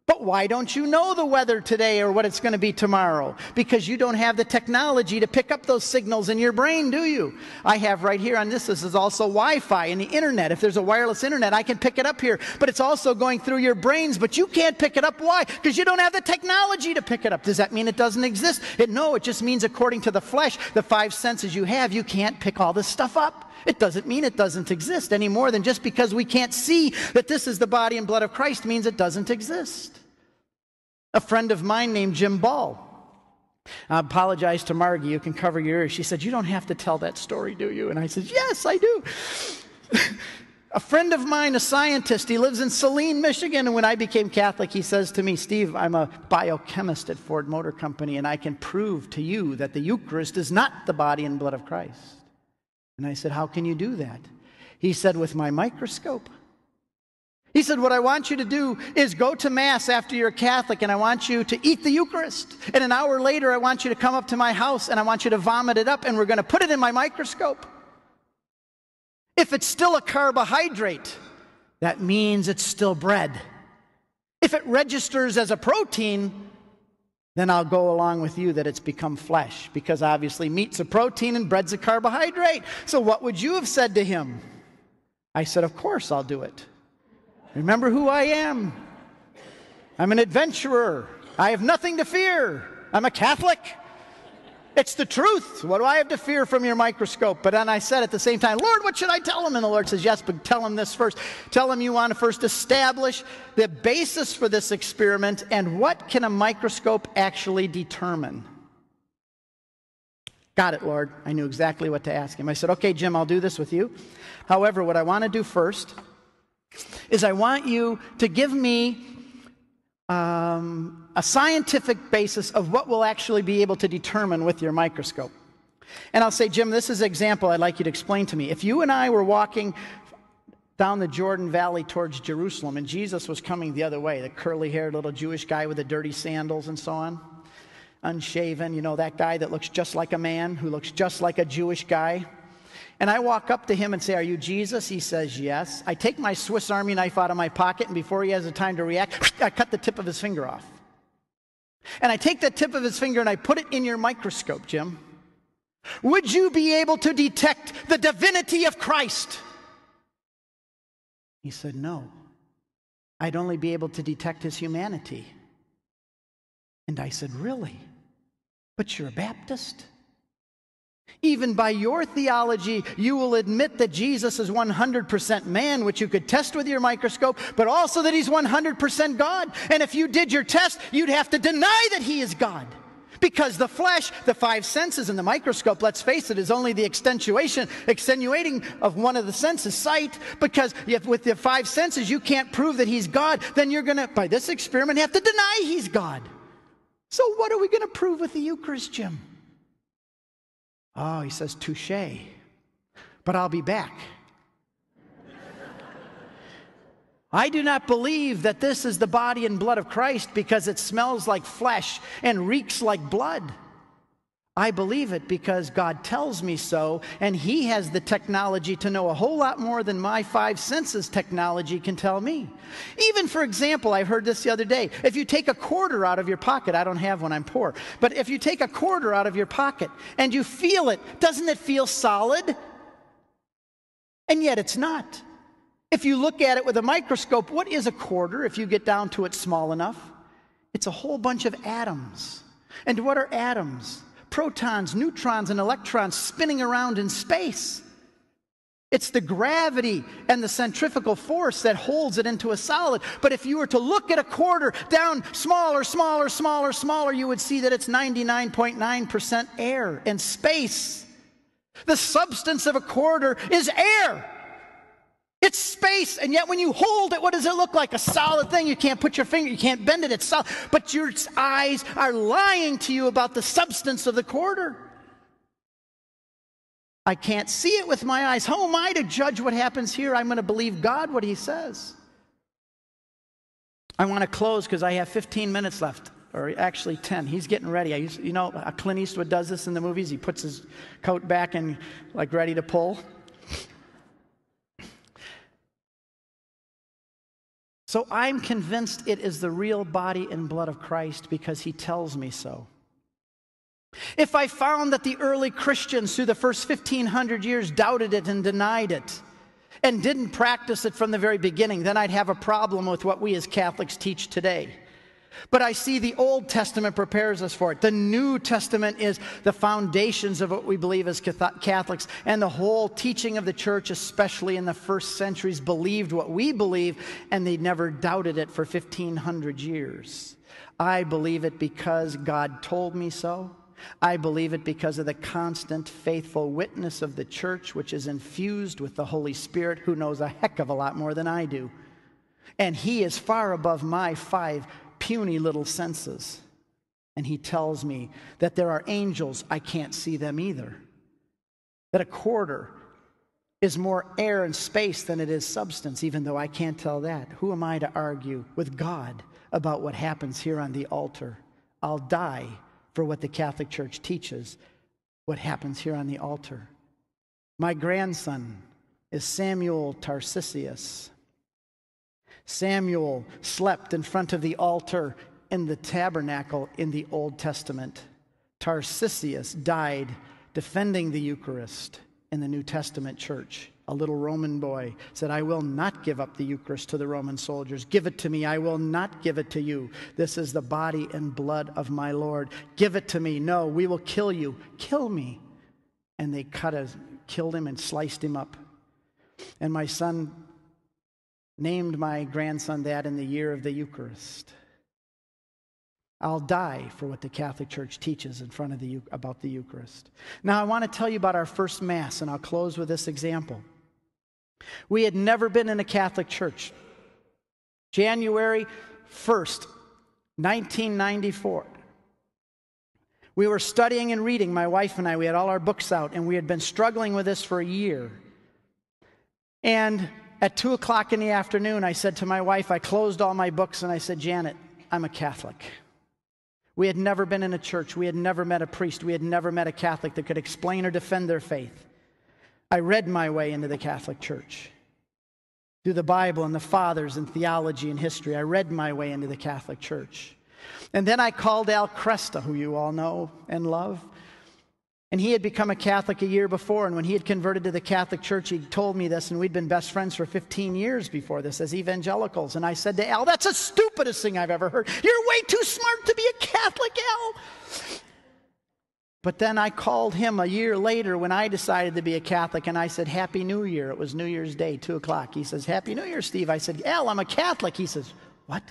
But why don't you know the weather today or what it's going to be tomorrow? Because you don't have the technology to pick up those signals in your brain, do you? I have right here on this, this is also Wi Fi and the internet. If there's a wireless internet, I can pick it up here. But it's also going through your brains, but you can't pick it up. Why? Because you don't have the technology to pick it up. Does that mean it doesn't exist? It, no, it just means according to the flesh, the five senses you have, you can't pick all this stuff up. It doesn't mean it doesn't exist any more than just because we can't see that this is the body and blood of Christ means it doesn't exist. A friend of mine named Jim Ball. I apologize to Margie. You can cover your ears. She said, You don't have to tell that story, do you? And I said, Yes, I do. a friend of mine, a scientist, he lives in Saline, Michigan. And when I became Catholic, he says to me, Steve, I'm a biochemist at Ford Motor Company, and I can prove to you that the Eucharist is not the body and blood of Christ. And I said, How can you do that? He said, With my microscope. He said, What I want you to do is go to Mass after you're Catholic, and I want you to eat the Eucharist. And an hour later, I want you to come up to my house and I want you to vomit it up, and we're going to put it in my microscope. If it's still a carbohydrate, that means it's still bread. If it registers as a protein, then I'll go along with you that it's become flesh because obviously meat's a protein and bread's a carbohydrate. So what would you have said to him? I said, Of course I'll do it. Remember who I am. I'm an adventurer. I have nothing to fear. I'm a Catholic. It's the truth. What do I have to fear from your microscope? But then I said at the same time, Lord, what should I tell him? And the Lord says, Yes, but tell him this first. Tell him you want to first establish the basis for this experiment and what can a microscope actually determine? Got it, Lord. I knew exactly what to ask him. I said, Okay, Jim, I'll do this with you. However, what I want to do first is I want you to give me um, a scientific basis of what we'll actually be able to determine with your microscope. And I'll say, Jim, this is an example I'd like you to explain to me. If you and I were walking down the Jordan Valley towards Jerusalem, and Jesus was coming the other way, the curly haired little Jewish guy with the dirty sandals and so on, unshaven, you know, that guy that looks just like a man, who looks just like a Jewish guy. And I walk up to him and say, Are you Jesus? He says, Yes. I take my Swiss Army knife out of my pocket, and before he has the time to react, I cut the tip of his finger off. And I take the tip of his finger and I put it in your microscope, Jim. Would you be able to detect the divinity of Christ? He said, No. I'd only be able to detect his humanity. And I said, Really? But you're a Baptist? Even by your theology, you will admit that Jesus is 100% man, which you could test with your microscope, but also that he's 100% God. And if you did your test, you'd have to deny that he is God. Because the flesh, the five senses, and the microscope, let's face it, is only the extenuation, extenuating of one of the senses, sight. Because if with the five senses you can't prove that he's God, then you're going to, by this experiment, have to deny he's God. So what are we going to prove with the Eucharist, Jim? Oh, he says, touche. But I'll be back. I do not believe that this is the body and blood of Christ because it smells like flesh and reeks like blood. I believe it because God tells me so, and He has the technology to know a whole lot more than my five senses technology can tell me. Even, for example, I heard this the other day. If you take a quarter out of your pocket, I don't have one, I'm poor, but if you take a quarter out of your pocket and you feel it, doesn't it feel solid? And yet it's not. If you look at it with a microscope, what is a quarter if you get down to it small enough? It's a whole bunch of atoms. And what are atoms? Protons, neutrons, and electrons spinning around in space. It's the gravity and the centrifugal force that holds it into a solid. But if you were to look at a quarter down smaller, smaller, smaller, smaller, you would see that it's 99.9% air and space. The substance of a quarter is air. It's space, and yet when you hold it, what does it look like? A solid thing. You can't put your finger, you can't bend it, it's solid. But your eyes are lying to you about the substance of the quarter. I can't see it with my eyes. How am I to judge what happens here? I'm going to believe God, what He says. I want to close because I have 15 minutes left, or actually 10. He's getting ready. I used, you know, a Clint Eastwood does this in the movies. He puts his coat back and like ready to pull. So I'm convinced it is the real body and blood of Christ because he tells me so. If I found that the early Christians through the first 1500 years doubted it and denied it and didn't practice it from the very beginning, then I'd have a problem with what we as Catholics teach today. But I see the Old Testament prepares us for it. The New Testament is the foundations of what we believe as Catholics. And the whole teaching of the church, especially in the first centuries, believed what we believe, and they never doubted it for 1,500 years. I believe it because God told me so. I believe it because of the constant, faithful witness of the church, which is infused with the Holy Spirit, who knows a heck of a lot more than I do. And He is far above my five puny little senses. And he tells me that there are angels, I can't see them either. That a quarter is more air and space than it is substance, even though I can't tell that. Who am I to argue with God about what happens here on the altar? I'll die for what the Catholic Church teaches, what happens here on the altar. My grandson is Samuel Tarsicius. Samuel slept in front of the altar in the tabernacle in the Old Testament. Tarsicius died defending the Eucharist in the New Testament church. A little Roman boy said, I will not give up the Eucharist to the Roman soldiers. Give it to me. I will not give it to you. This is the body and blood of my Lord. Give it to me. No, we will kill you. Kill me. And they cut killed him and sliced him up. And my son named my grandson that in the year of the Eucharist. I'll die for what the Catholic Church teaches in front of the about the Eucharist. Now I want to tell you about our first mass and I'll close with this example. We had never been in a Catholic church. January 1st, 1994. We were studying and reading, my wife and I. We had all our books out, and we had been struggling with this for a year. And at two o'clock in the afternoon, I said to my wife, I closed all my books and I said, Janet, I'm a Catholic. We had never been in a church. We had never met a priest. We had never met a Catholic that could explain or defend their faith. I read my way into the Catholic Church through the Bible and the fathers and theology and history. I read my way into the Catholic Church. And then I called Al Kresta, who you all know and love, and he had become a Catholic a year before, and when he had converted to the Catholic Church, he told me this, and we'd been best friends for 15 years before this as evangelicals. And I said to Al, That's the stupidest thing I've ever heard. You're way too smart to be a Catholic, Al. But then I called him a year later when I decided to be a Catholic, and I said, Happy New Year. It was New Year's Day, 2 o'clock. He says, Happy New Year, Steve. I said, Al, I'm a Catholic. He says, What?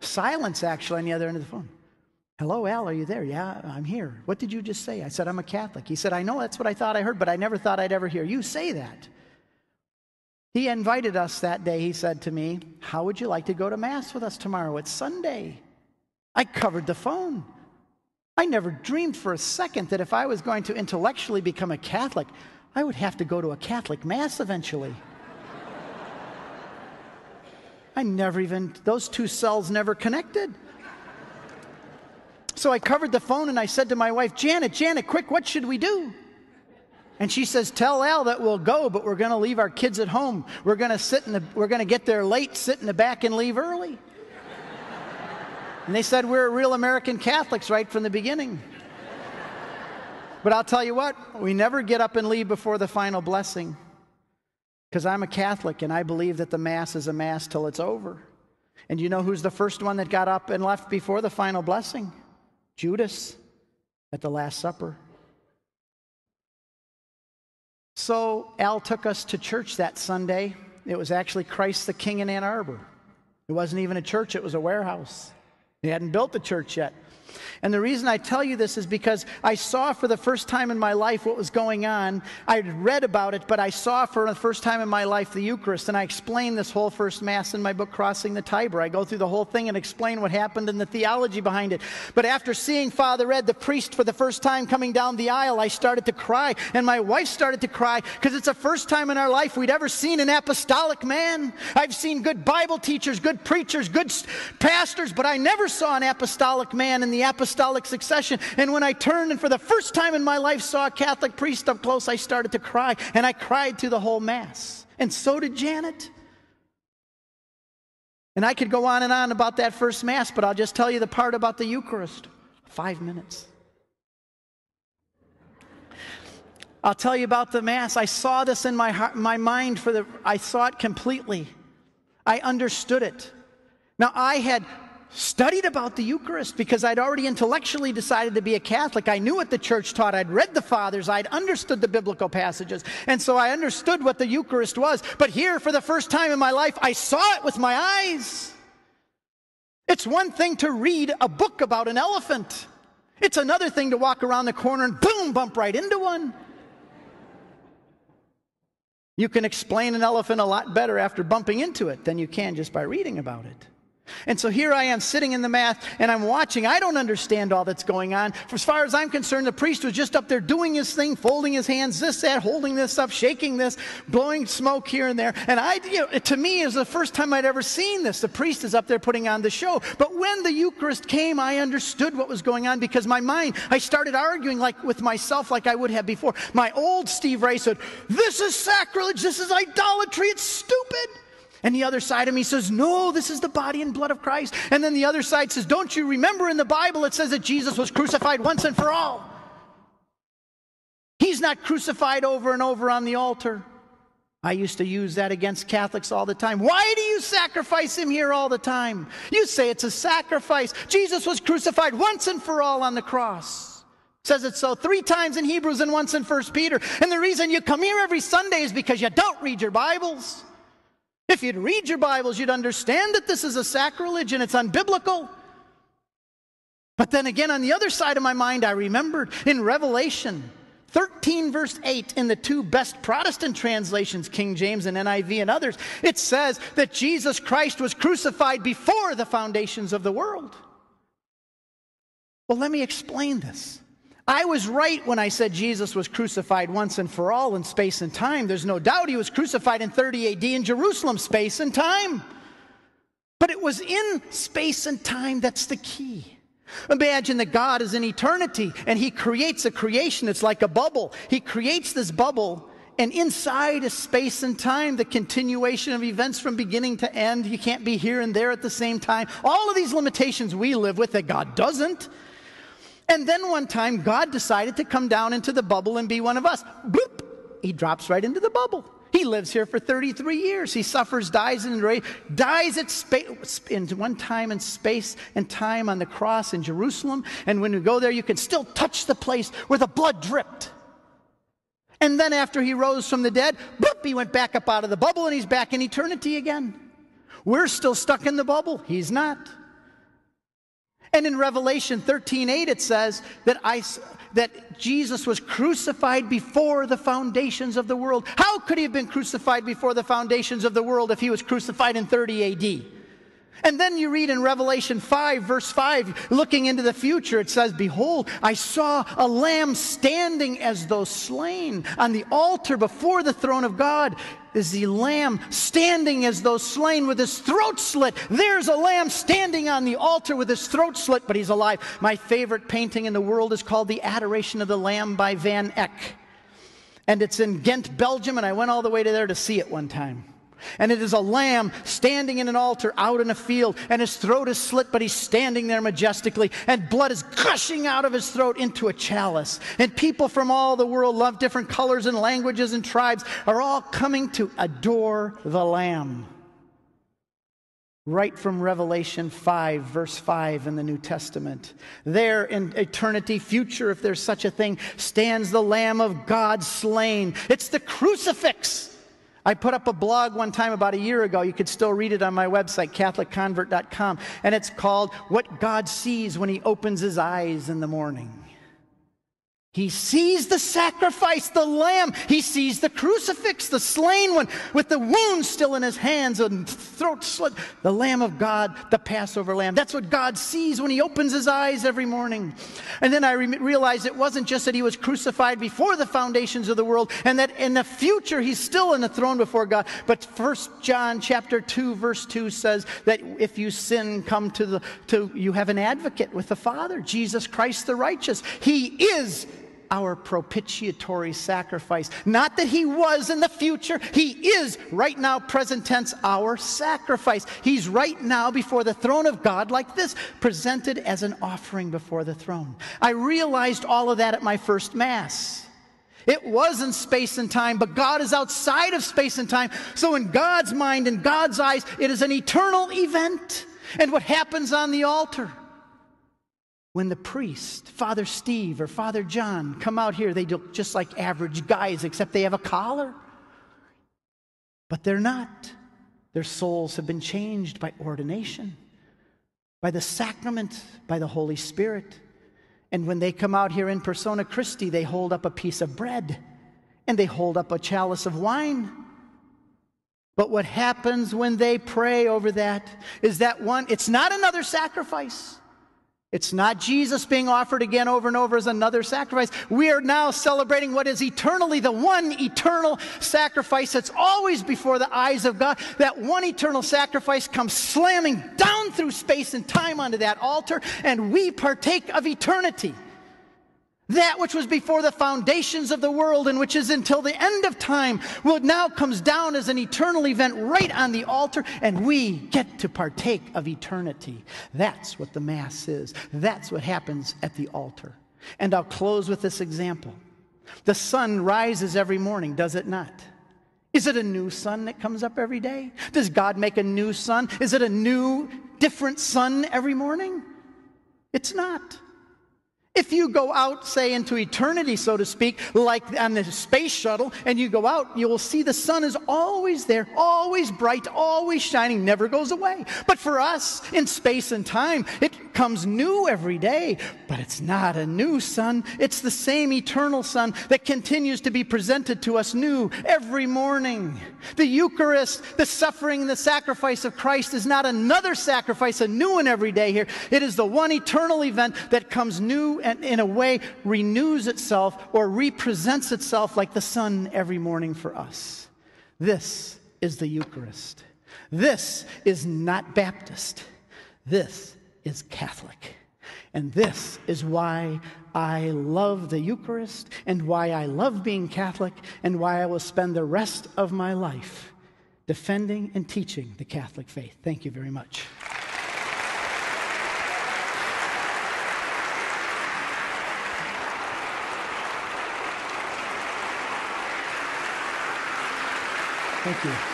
Silence, actually, on the other end of the phone. Hello, Al, are you there? Yeah, I'm here. What did you just say? I said, I'm a Catholic. He said, I know that's what I thought I heard, but I never thought I'd ever hear you say that. He invited us that day. He said to me, How would you like to go to Mass with us tomorrow? It's Sunday. I covered the phone. I never dreamed for a second that if I was going to intellectually become a Catholic, I would have to go to a Catholic Mass eventually. I never even, those two cells never connected. So I covered the phone and I said to my wife, Janet, Janet, quick, what should we do? And she says, Tell Al that we'll go, but we're going to leave our kids at home. We're going to sit in the, we're going to get there late, sit in the back, and leave early. and they said, We're real American Catholics right from the beginning. But I'll tell you what, we never get up and leave before the final blessing. Because I'm a Catholic and I believe that the Mass is a Mass till it's over. And you know who's the first one that got up and left before the final blessing? Judas at the Last Supper. So Al took us to church that Sunday. It was actually Christ the King in Ann Arbor. It wasn't even a church, it was a warehouse. He hadn't built the church yet. And the reason I tell you this is because I saw for the first time in my life what was going on. I read about it, but I saw for the first time in my life the Eucharist. And I explain this whole first Mass in my book, Crossing the Tiber. I go through the whole thing and explain what happened and the theology behind it. But after seeing Father Ed, the priest, for the first time coming down the aisle, I started to cry. And my wife started to cry because it's the first time in our life we'd ever seen an apostolic man. I've seen good Bible teachers, good preachers, good pastors, but I never saw an apostolic man in the apostolic succession. And when I turned and for the first time in my life saw a Catholic priest up close, I started to cry. And I cried through the whole Mass. And so did Janet. And I could go on and on about that first Mass, but I'll just tell you the part about the Eucharist. Five minutes. I'll tell you about the Mass. I saw this in my, heart, my mind for the, I saw it completely. I understood it. Now, I had studied about the Eucharist because I'd already intellectually decided to be a Catholic. I knew what the church taught. I'd read the fathers. I'd understood the biblical passages. And so I understood what the Eucharist was. But here, for the first time in my life, I saw it with my eyes. It's one thing to read a book about an elephant. It's another thing to walk around the corner and boom, bump right into one. You can explain an elephant a lot better after bumping into it than you can just by reading about it. And so here I am sitting in the mass and I'm watching. I don't understand all that's going on. For As far as I'm concerned, the priest was just up there doing his thing, folding his hands, this, that, holding this up, shaking this, blowing smoke here and there. And I, you know, to me, was the first time I'd ever seen this. The priest is up there putting on the show. But when the Eucharist came, I understood what was going on because my mind, I started arguing like with myself like I would have before. My old Steve Ray said, This is sacrilege, this is idolatry, it's stupid. And the other side of me says, No, this is the body and blood of Christ. And then the other side says, Don't you remember in the Bible it says that Jesus was crucified once and for all? He's not crucified over and over on the altar. I used to use that against Catholics all the time. Why do you sacrifice him here all the time? You say it's a sacrifice. Jesus was crucified once and for all on the cross. Says it so three times in Hebrews and once in First Peter. And the reason you come here every Sunday is because you don't read your Bibles. If you'd read your Bibles, you'd understand that this is a sacrilege and it's unbiblical. But then again, on the other side of my mind, I remembered in Revelation 13, verse 8, in the two best Protestant translations, King James and NIV and others, it says that Jesus Christ was crucified before the foundations of the world. Well, let me explain this. I was right when I said Jesus was crucified once and for all in space and time. There's no doubt he was crucified in 30 AD in Jerusalem, space and time. But it was in space and time that's the key. Imagine that God is in eternity and he creates a creation that's like a bubble. He creates this bubble, and inside is space and time, the continuation of events from beginning to end. You can't be here and there at the same time. All of these limitations we live with that God doesn't. And then one time, God decided to come down into the bubble and be one of us. Bloop! He drops right into the bubble. He lives here for 33 years. He suffers, dies, and dies at one time in space and time on the cross in Jerusalem. And when you go there, you can still touch the place where the blood dripped. And then after he rose from the dead, boop, he went back up out of the bubble and he's back in eternity again. We're still stuck in the bubble. He's not. And in Revelation 13 8, it says that, I, that Jesus was crucified before the foundations of the world. How could he have been crucified before the foundations of the world if he was crucified in 30 AD? And then you read in Revelation 5, verse 5, looking into the future, it says, Behold, I saw a lamb standing as though slain on the altar before the throne of God. Is the lamb standing as though slain with his throat slit? There's a lamb standing on the altar with his throat slit, but he's alive. My favorite painting in the world is called The Adoration of the Lamb by Van Eyck. And it's in Ghent, Belgium, and I went all the way to there to see it one time. And it is a lamb standing in an altar out in a field, and his throat is slit, but he's standing there majestically, and blood is gushing out of his throat into a chalice. And people from all the world love different colors and languages and tribes are all coming to adore the lamb. Right from Revelation 5, verse 5 in the New Testament. There in eternity, future, if there's such a thing, stands the Lamb of God slain. It's the crucifix I put up a blog one time about a year ago. You could still read it on my website, CatholicConvert.com. And it's called What God Sees When He Opens His Eyes in the Morning. He sees the sacrifice, the lamb. He sees the crucifix, the slain one with the wounds still in his hands and throat slit. The Lamb of God, the Passover lamb. That's what God sees when he opens his eyes every morning. And then I re- realized it wasn't just that he was crucified before the foundations of the world and that in the future he's still in the throne before God. But First John chapter 2 verse 2 says that if you sin, come to the, to, you have an advocate with the Father, Jesus Christ the righteous. He is our propitiatory sacrifice. Not that he was in the future, he is right now, present tense, our sacrifice. He's right now before the throne of God, like this, presented as an offering before the throne. I realized all of that at my first Mass. It was in space and time, but God is outside of space and time. So, in God's mind, in God's eyes, it is an eternal event. And what happens on the altar? When the priest, Father Steve or Father John, come out here, they look just like average guys, except they have a collar. But they're not. Their souls have been changed by ordination, by the sacrament, by the Holy Spirit. And when they come out here in persona Christi, they hold up a piece of bread and they hold up a chalice of wine. But what happens when they pray over that is that one, it's not another sacrifice. It's not Jesus being offered again over and over as another sacrifice. We are now celebrating what is eternally the one eternal sacrifice that's always before the eyes of God. That one eternal sacrifice comes slamming down through space and time onto that altar, and we partake of eternity. That which was before the foundations of the world and which is until the end of time will now comes down as an eternal event right on the altar and we get to partake of eternity. That's what the mass is. That's what happens at the altar. And I'll close with this example. The sun rises every morning, does it not? Is it a new sun that comes up every day? Does God make a new sun? Is it a new, different sun every morning? It's not. If you go out, say, into eternity, so to speak, like on the space shuttle, and you go out, you will see the sun is always there, always bright, always shining, never goes away. But for us, in space and time, it comes new every day. But it's not a new sun, it's the same eternal sun that continues to be presented to us new every morning. The Eucharist, the suffering, the sacrifice of Christ is not another sacrifice, a new one every day here. It is the one eternal event that comes new and in a way renews itself or represents itself like the sun every morning for us. This is the Eucharist. This is not Baptist. This is Catholic. And this is why I love the Eucharist and why I love being Catholic and why I will spend the rest of my life defending and teaching the Catholic faith. Thank you very much. Thank you.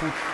You.